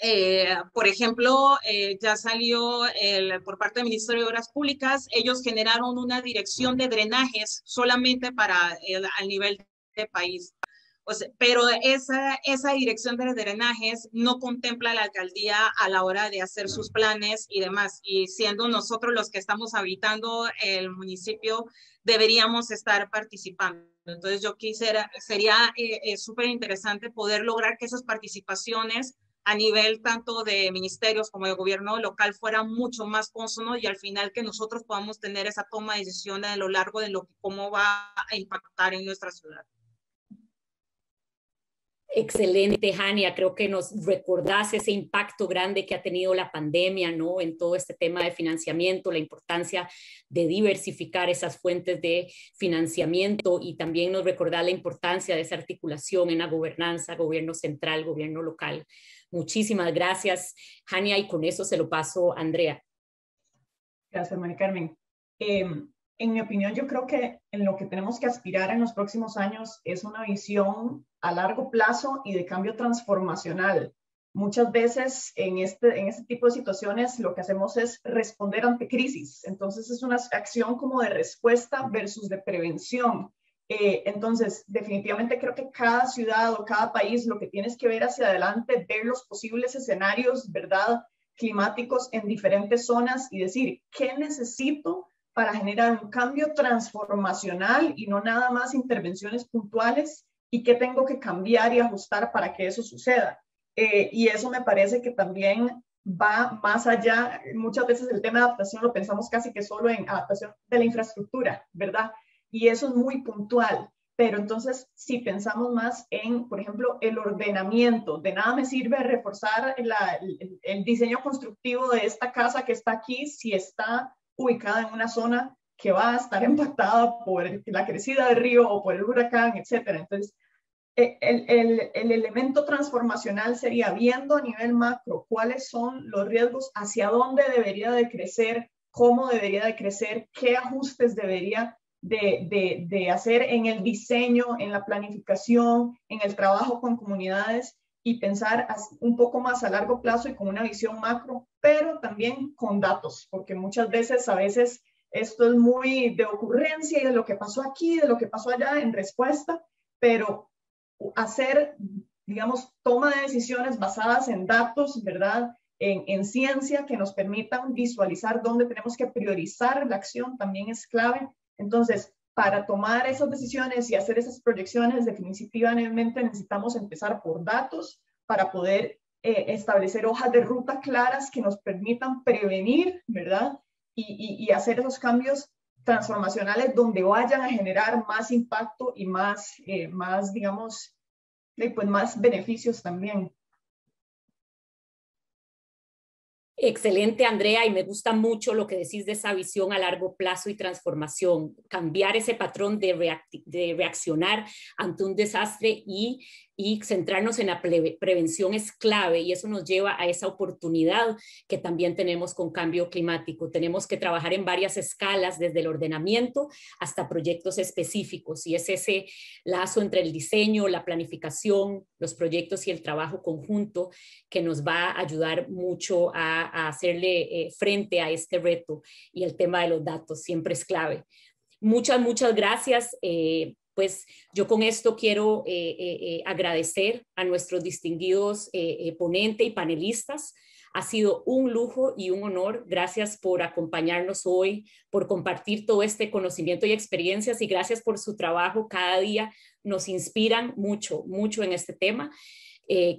Eh, por ejemplo, eh, ya salió el, por parte del Ministerio de Obras Públicas, ellos generaron una dirección de drenajes solamente para el, al nivel de país pero esa, esa dirección de drenajes no contempla la alcaldía a la hora de hacer sus planes y demás. Y siendo nosotros los que estamos habitando el municipio, deberíamos estar participando. Entonces yo quisiera, sería eh, eh, súper interesante poder lograr que esas participaciones a nivel tanto de ministerios como de gobierno local fueran mucho más consonos y al final que nosotros podamos tener esa toma de decisiones a lo largo de lo cómo va a impactar en nuestra ciudad. Excelente, Jania. Creo que nos recordás ese impacto grande que ha tenido la pandemia, ¿no? En todo este tema de financiamiento, la importancia de diversificar esas fuentes de financiamiento y también nos recordás la importancia de esa articulación en la gobernanza, gobierno central, gobierno local. Muchísimas gracias, Jania, y con eso se lo paso a Andrea. Gracias, María Carmen. Em, en mi opinión, yo creo que en lo que tenemos que aspirar en los próximos años es una visión a largo plazo y de cambio transformacional. Muchas veces en este, en este tipo de situaciones lo que hacemos es responder ante crisis. Entonces es una acción como de respuesta versus de prevención. Eh, entonces, definitivamente creo que cada ciudad o cada país lo que tienes que ver hacia adelante, ver los posibles escenarios, ¿verdad? climáticos en diferentes zonas y decir, ¿qué necesito para generar un cambio transformacional y no nada más intervenciones puntuales y qué tengo que cambiar y ajustar para que eso suceda. Eh, y eso me parece que también va más allá. Muchas veces el tema de adaptación lo pensamos casi que solo en adaptación de la infraestructura, ¿verdad? Y eso es muy puntual. Pero entonces, si pensamos más en, por ejemplo, el ordenamiento, de nada me sirve reforzar el, el diseño constructivo de esta casa que está aquí si está ubicada en una zona que va a estar impactada por la crecida del río o por el huracán, etcétera. Entonces, e, el, el, el, elemento transformacional sería viendo a nivel macro cuáles son los riesgos, hacia dónde debería de crecer, cómo debería de crecer, qué ajustes debería de, de, de hacer en el diseño, en la planificación, en el trabajo con comunidades y pensar un poco más a largo plazo y con una visión macro, pero también con datos, porque muchas veces, a veces, esto es muy de ocurrencia y de lo que pasó aquí, de lo que pasó allá en respuesta, pero hacer, digamos, toma de decisiones basadas en datos, ¿verdad? En, en, ciencia que nos permitan visualizar dónde tenemos que priorizar la acción también es clave. Entonces, para tomar esas decisiones y hacer esas proyecciones, definitivamente necesitamos empezar por datos para poder eh, establecer hojas de ruta claras que nos permitan prevenir, ¿verdad? Y, hacer esos cambios transformacionales donde vayan a generar más impacto y más, eh, más digamos, pues más beneficios también. Excelente, Andrea, y me gusta mucho lo que decís de esa visión a largo plazo y transformación, cambiar ese patrón de, reaccionar ante un desastre y y centrarnos en la prevención es clave y eso nos lleva a esa oportunidad que también tenemos con cambio climático. Tenemos que trabajar en varias escalas, desde el ordenamiento hasta proyectos específicos y es ese lazo entre el diseño, la planificación, los proyectos y el trabajo conjunto que nos va a ayudar mucho a, hacerle eh, frente a este reto y el tema de los datos siempre es clave. Muchas, muchas gracias. Eh, pues yo con esto quiero eh, agradecer a nuestros distinguidos ponentes y panelistas. Ha sido un lujo y un honor. Gracias por acompañarnos hoy, por compartir todo este conocimiento y experiencias y gracias por su trabajo. Cada día nos inspiran mucho, mucho en este tema.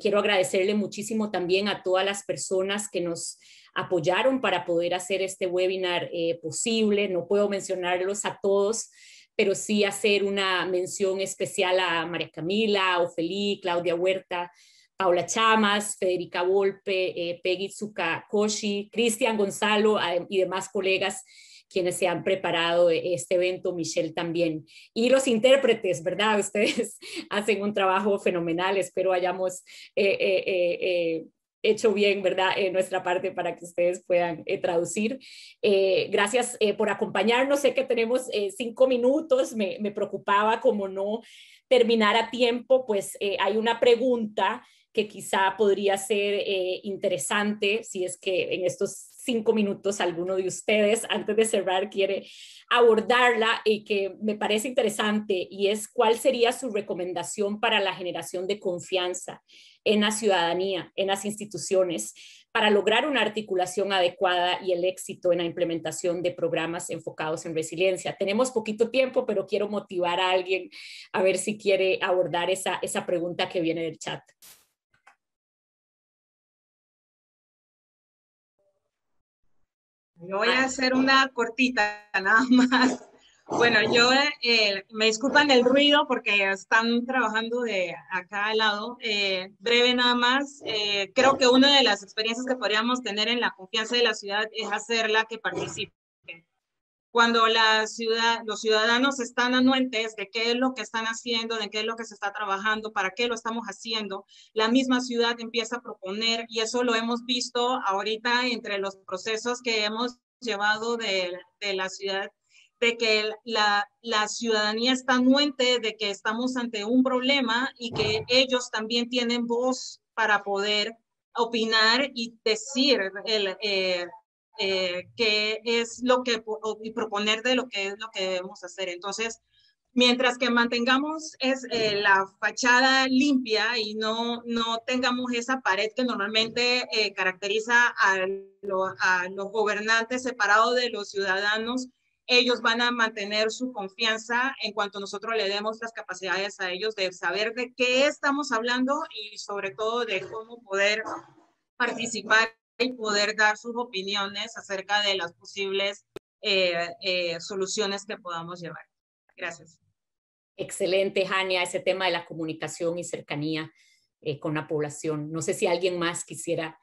Quiero agradecerle muchísimo también a todas las personas que nos apoyaron para poder hacer este webinar eh, posible. No puedo mencionarlos a todos, pero sí hacer una mención especial a María Camila, Ofelí, Claudia Huerta, Paula Chamas, Federica Volpe, eh, Peggy Tsukakoshi, Cristian Gonzalo y demás colegas quienes se han preparado este evento, Michelle también. Y los intérpretes, ¿verdad? Ustedes hacen un trabajo fenomenal, espero hayamos eh, eh, hecho bien, ¿verdad? En nuestra parte para que ustedes puedan traducir. gracias por acompañarnos. Sé que tenemos cinco minutos. Me, me, preocupaba como no terminar a tiempo, pues hay una pregunta que quizá podría ser eh, interesante si es que en estos cinco minutos alguno de ustedes, antes de cerrar, quiere abordarla y que me parece interesante y es cuál sería su recomendación para la generación de confianza en la ciudadanía, en las instituciones, para lograr una articulación adecuada y el éxito en la implementación de programas enfocados en resiliencia. Tenemos poquito tiempo, pero quiero motivar a alguien a ver si quiere abordar esa, esa pregunta que viene del chat. Yo voy a hacer una cortita nada más. Bueno, yo eh, me disculpan el ruido porque están trabajando de acá al lado. Eh, breve nada más. Eh, creo que una de las experiencias que podríamos tener en la confianza de la ciudad es hacerla que participe cuando la ciudad, los ciudadanos están anuentes de qué es lo que están haciendo, de qué es lo que se está trabajando, para qué lo estamos haciendo, la misma ciudad empieza a proponer y eso lo hemos visto ahorita entre los procesos que hemos llevado de, de la ciudad, de que la, la ciudadanía está anuente de que estamos ante un problema y que ellos también tienen voz para poder opinar y decir el, eh, eh, qué es lo que, y proponer de lo que es lo que debemos hacer. Entonces, mientras que mantengamos es, eh, la fachada limpia y no, no tengamos esa pared que normalmente eh, caracteriza a, a, los gobernantes separados de los ciudadanos, ellos van a mantener su confianza en cuanto nosotros le demos las capacidades a ellos de saber de qué estamos hablando y sobre todo de cómo poder participar y poder dar sus opiniones acerca de las posibles eh, eh, soluciones que podamos llevar. Gracias. Excelente, Jania, ese tema de la comunicación y cercanía eh, con la población. No sé si alguien más quisiera,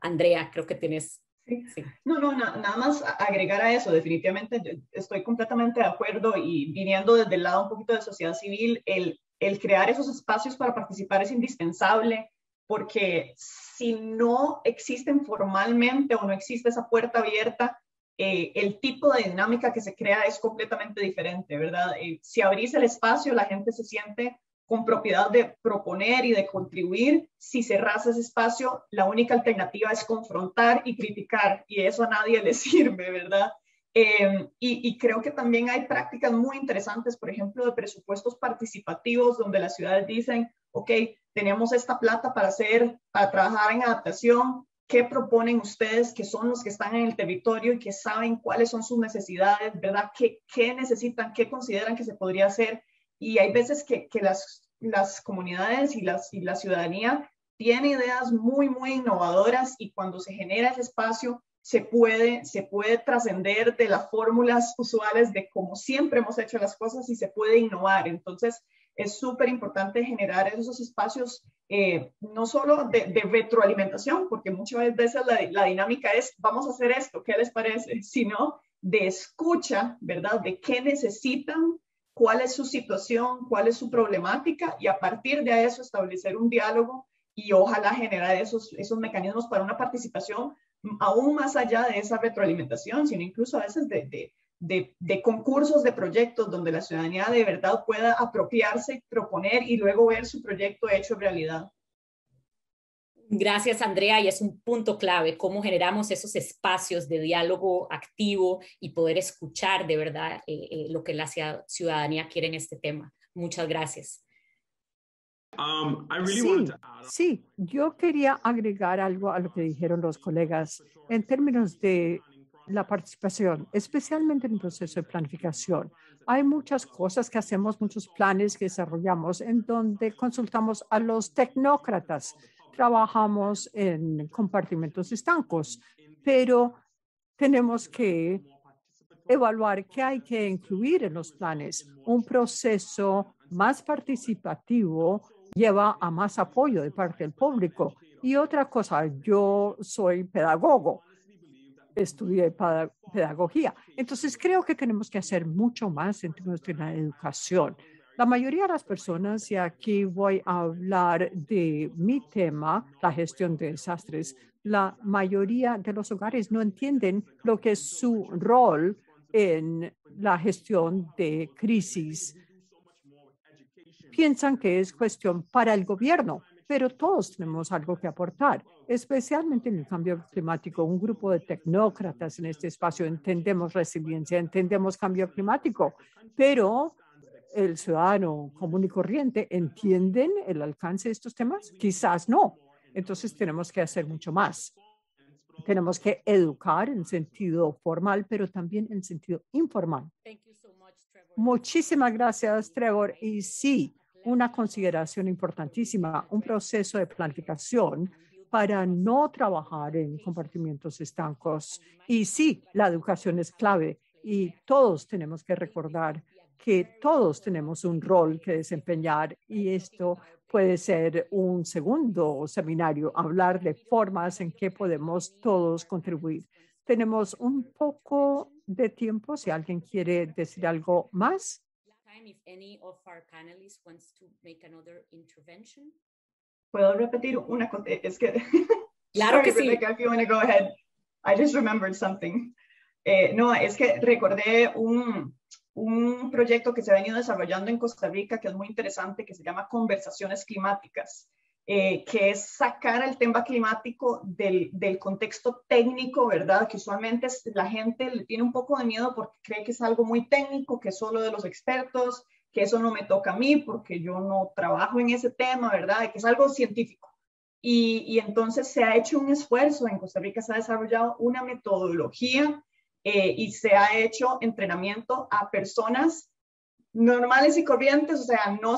Andrea, creo que tienes Sí. No, no, nada más agregar a eso, definitivamente estoy completamente de acuerdo y viniendo desde el lado un poquito de sociedad civil, el, el crear esos espacios para participar es indispensable porque si no existen formalmente o no existe esa puerta abierta, eh, el tipo de dinámica que se crea es completamente diferente, ¿verdad? Eh, si abrís el espacio, la gente se siente con propiedad de proponer y de contribuir. Si cerras ese espacio, la única alternativa es confrontar y criticar, y eso a nadie le sirve, ¿verdad? Eh, y, creo que también hay prácticas muy interesantes, por ejemplo, de presupuestos participativos, donde las ciudades dicen, ok, tenemos esta plata para hacer, para trabajar en adaptación. ¿Qué proponen ustedes que son los que están en el territorio y que saben cuáles son sus necesidades, verdad? ¿Qué, qué necesitan, qué consideran que se podría hacer? Y hay veces que, que las, las comunidades y, las, y la ciudadanía tienen ideas muy, muy innovadoras y cuando se genera ese espacio, se puede, se puede trascender de las fórmulas usuales de cómo siempre hemos hecho las cosas y se puede innovar. Entonces, es súper importante generar esos espacios, eh, no solo de, retroalimentación, porque muchas veces la, la, dinámica es, vamos a hacer esto, ¿qué les parece? Sino de escucha, ¿verdad? De qué necesitan, cuál es su situación, cuál es su problemática, y a partir de eso establecer un diálogo y ojalá generar esos, esos mecanismos para una participación aún más allá de esa retroalimentación, sino incluso a veces de, concursos, de proyectos donde la ciudadanía de verdad pueda apropiarse, proponer y luego ver su proyecto hecho realidad. Gracias, Andrea, y es un punto clave, cómo generamos esos espacios de diálogo activo y poder escuchar de verdad eh, eh, lo que la ciudadanía quiere en este tema. Muchas gracias. Um, sí, sí, yo quería agregar algo a lo que dijeron los colegas en términos de la participación, especialmente en el proceso de planificación. Hay muchas cosas que hacemos, muchos planes que desarrollamos en donde consultamos a los tecnócratas. Trabajamos en compartimentos estancos pero tenemos que evaluar qué hay que incluir en los planes. Un proceso más participativo lleva a más apoyo de parte del público. Y otra cosa, yo soy pedagogo, estudié pedagogía. Entonces creo que tenemos que hacer mucho más en términos de la educación. La mayoría de las personas, y aquí voy a hablar de mi tema, la gestión de desastres, la mayoría de los hogares no entienden lo que es su rol en la gestión de crisis. Piensan que es cuestión para el gobierno, pero todos tenemos algo que aportar, especialmente en el cambio climático. Un grupo de tecnócratas en este espacio entendemos resiliencia, entendemos cambio climático, pero el ciudadano común y corriente entienden el alcance de estos temas? Quizás no. Entonces tenemos que hacer mucho más. Tenemos que educar en sentido formal, pero también en sentido informal. Muchísimas gracias, Trevor. Y sí, una consideración importantísima, un proceso de planificación para no trabajar en compartimientos estancos. Y sí, la educación es clave y todos tenemos que recordar que todos tenemos un rol que desempeñar y esto puede ser un segundo seminario, hablar de formas en que podemos todos contribuir. Tenemos un poco de tiempo si alguien quiere decir algo más. ¿Puedo repetir una cosa? Es que... Claro que sí. Rebecca, if you want to go ahead. I just remembered something. Eh, no, es que recordé un, un proyecto que se ha venido desarrollando en Costa Rica que es muy interesante, que se llama Conversaciones Climáticas, eh, que es sacar el tema climático del, del, contexto técnico, ¿verdad? Que usualmente la gente tiene un poco de miedo porque cree que es algo muy técnico, que es solo de los expertos, que eso no me toca a mí porque yo no trabajo en ese tema, ¿verdad? Que es algo científico. Y, y entonces se ha hecho un esfuerzo, en Costa Rica se ha desarrollado una metodología eh, y se ha hecho entrenamiento a personas normales y corrientes, o sea, no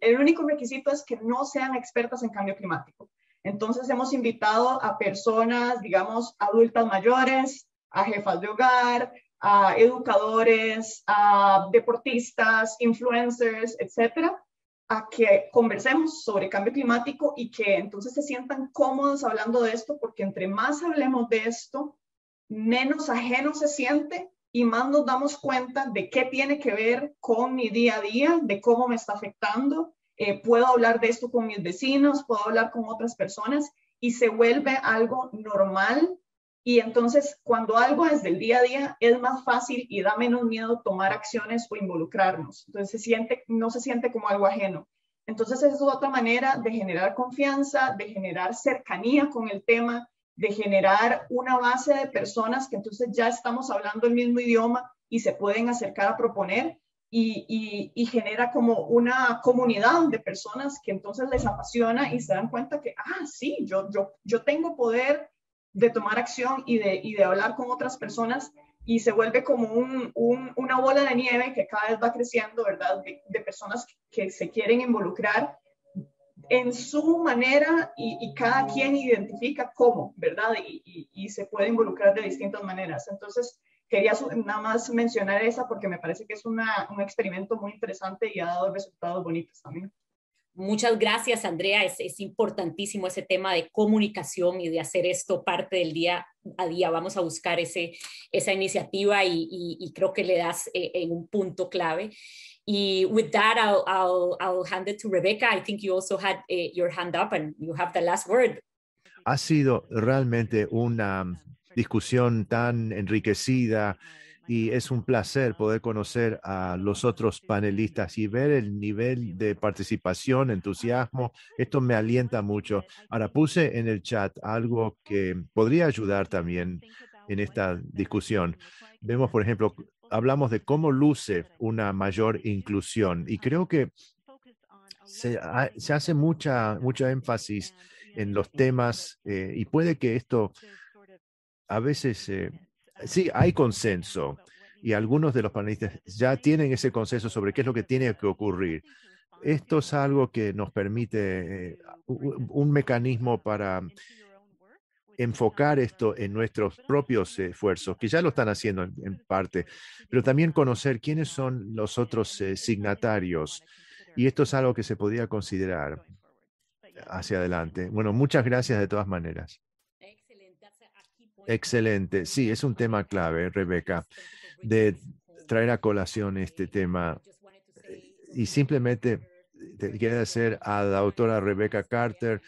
el único requisito es que no sean expertas en cambio climático. Entonces hemos invitado a personas, digamos, adultas mayores, a jefas de hogar, a educadores, a deportistas, influencers, etcétera, a que conversemos sobre cambio climático y que entonces se sientan cómodos hablando de esto, porque entre más hablemos de esto, menos ajeno se siente y más nos damos cuenta de qué tiene que ver con mi día a día, de cómo me está afectando. Eh, puedo hablar de esto con mis vecinos, puedo hablar con otras personas y se vuelve algo normal. Y entonces cuando algo es del día a día es más fácil y da menos miedo tomar acciones o involucrarnos. Entonces se siente, no se siente como algo ajeno. Entonces esa es otra manera de generar confianza, de generar cercanía con el tema, de generar una base de personas que entonces ya estamos hablando el mismo idioma y se pueden acercar a proponer y, y, genera como una comunidad de personas que entonces les apasiona y se dan cuenta que, ah, sí, yo, yo, yo tengo poder de tomar acción y de, y de hablar con otras personas y se vuelve como un, un, una bola de nieve que cada vez va creciendo, ¿verdad? De, de personas que se quieren involucrar en su manera y, cada quien identifica cómo, ¿verdad? Y, y, se puede involucrar de distintas maneras. Entonces, quería nada más mencionar esa porque me parece que es una, un experimento muy interesante y ha dado resultados bonitos también. Muchas gracias, Andrea. Es, es, importantísimo ese tema de comunicación y de hacer esto parte del día a día. Vamos a buscar ese, esa iniciativa y, y, creo que le das eh, en un punto clave. Y with that, I'll, I'll, I'll hand it to Rebecca. I think you also had uh, your hand up and you have the last word. Ha sido realmente una discusión tan enriquecida y es un placer poder conocer a los otros panelistas y ver el nivel de participación, entusiasmo. Esto me alienta mucho. Ahora puse en el chat algo que podría ayudar también en esta discusión. Vemos, por ejemplo, hablamos de cómo luce una mayor inclusión y creo que se, hace mucha, mucha énfasis en los temas eh, y puede que esto a veces, eh, sí, hay consenso y algunos de los panelistas ya tienen ese consenso sobre qué es lo que tiene que ocurrir. Esto es algo que nos permite eh, un mecanismo para enfocar esto en nuestros propios esfuerzos, que ya lo están haciendo en, parte, pero también conocer quiénes son los otros eh, signatarios. Y esto es algo que se podría considerar hacia adelante. Bueno, muchas gracias de todas maneras. Excelente. Sí, es un tema clave, Rebeca, de traer a colación este tema. Y simplemente quiero agradecer a la doctora Rebecca Carter,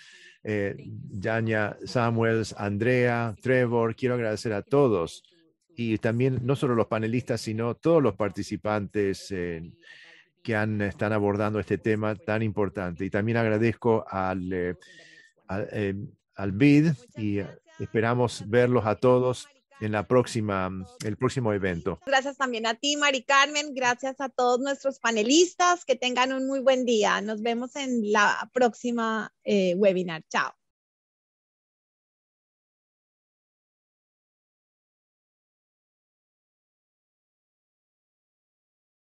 eh, Yanya Samuels, Andrea, Trevor. Quiero agradecer a todos y también no solo los panelistas, sino todos los participantes que han, están abordando este tema tan importante. Y también agradezco al, eh, al, eh, al BID y esperamos verlos a todos en la próxima, el próximo evento. Gracias también a ti, Mari Carmen. Gracias a todos nuestros panelistas. Que tengan un muy buen día. Nos vemos en la próxima eh, webinar. Chao.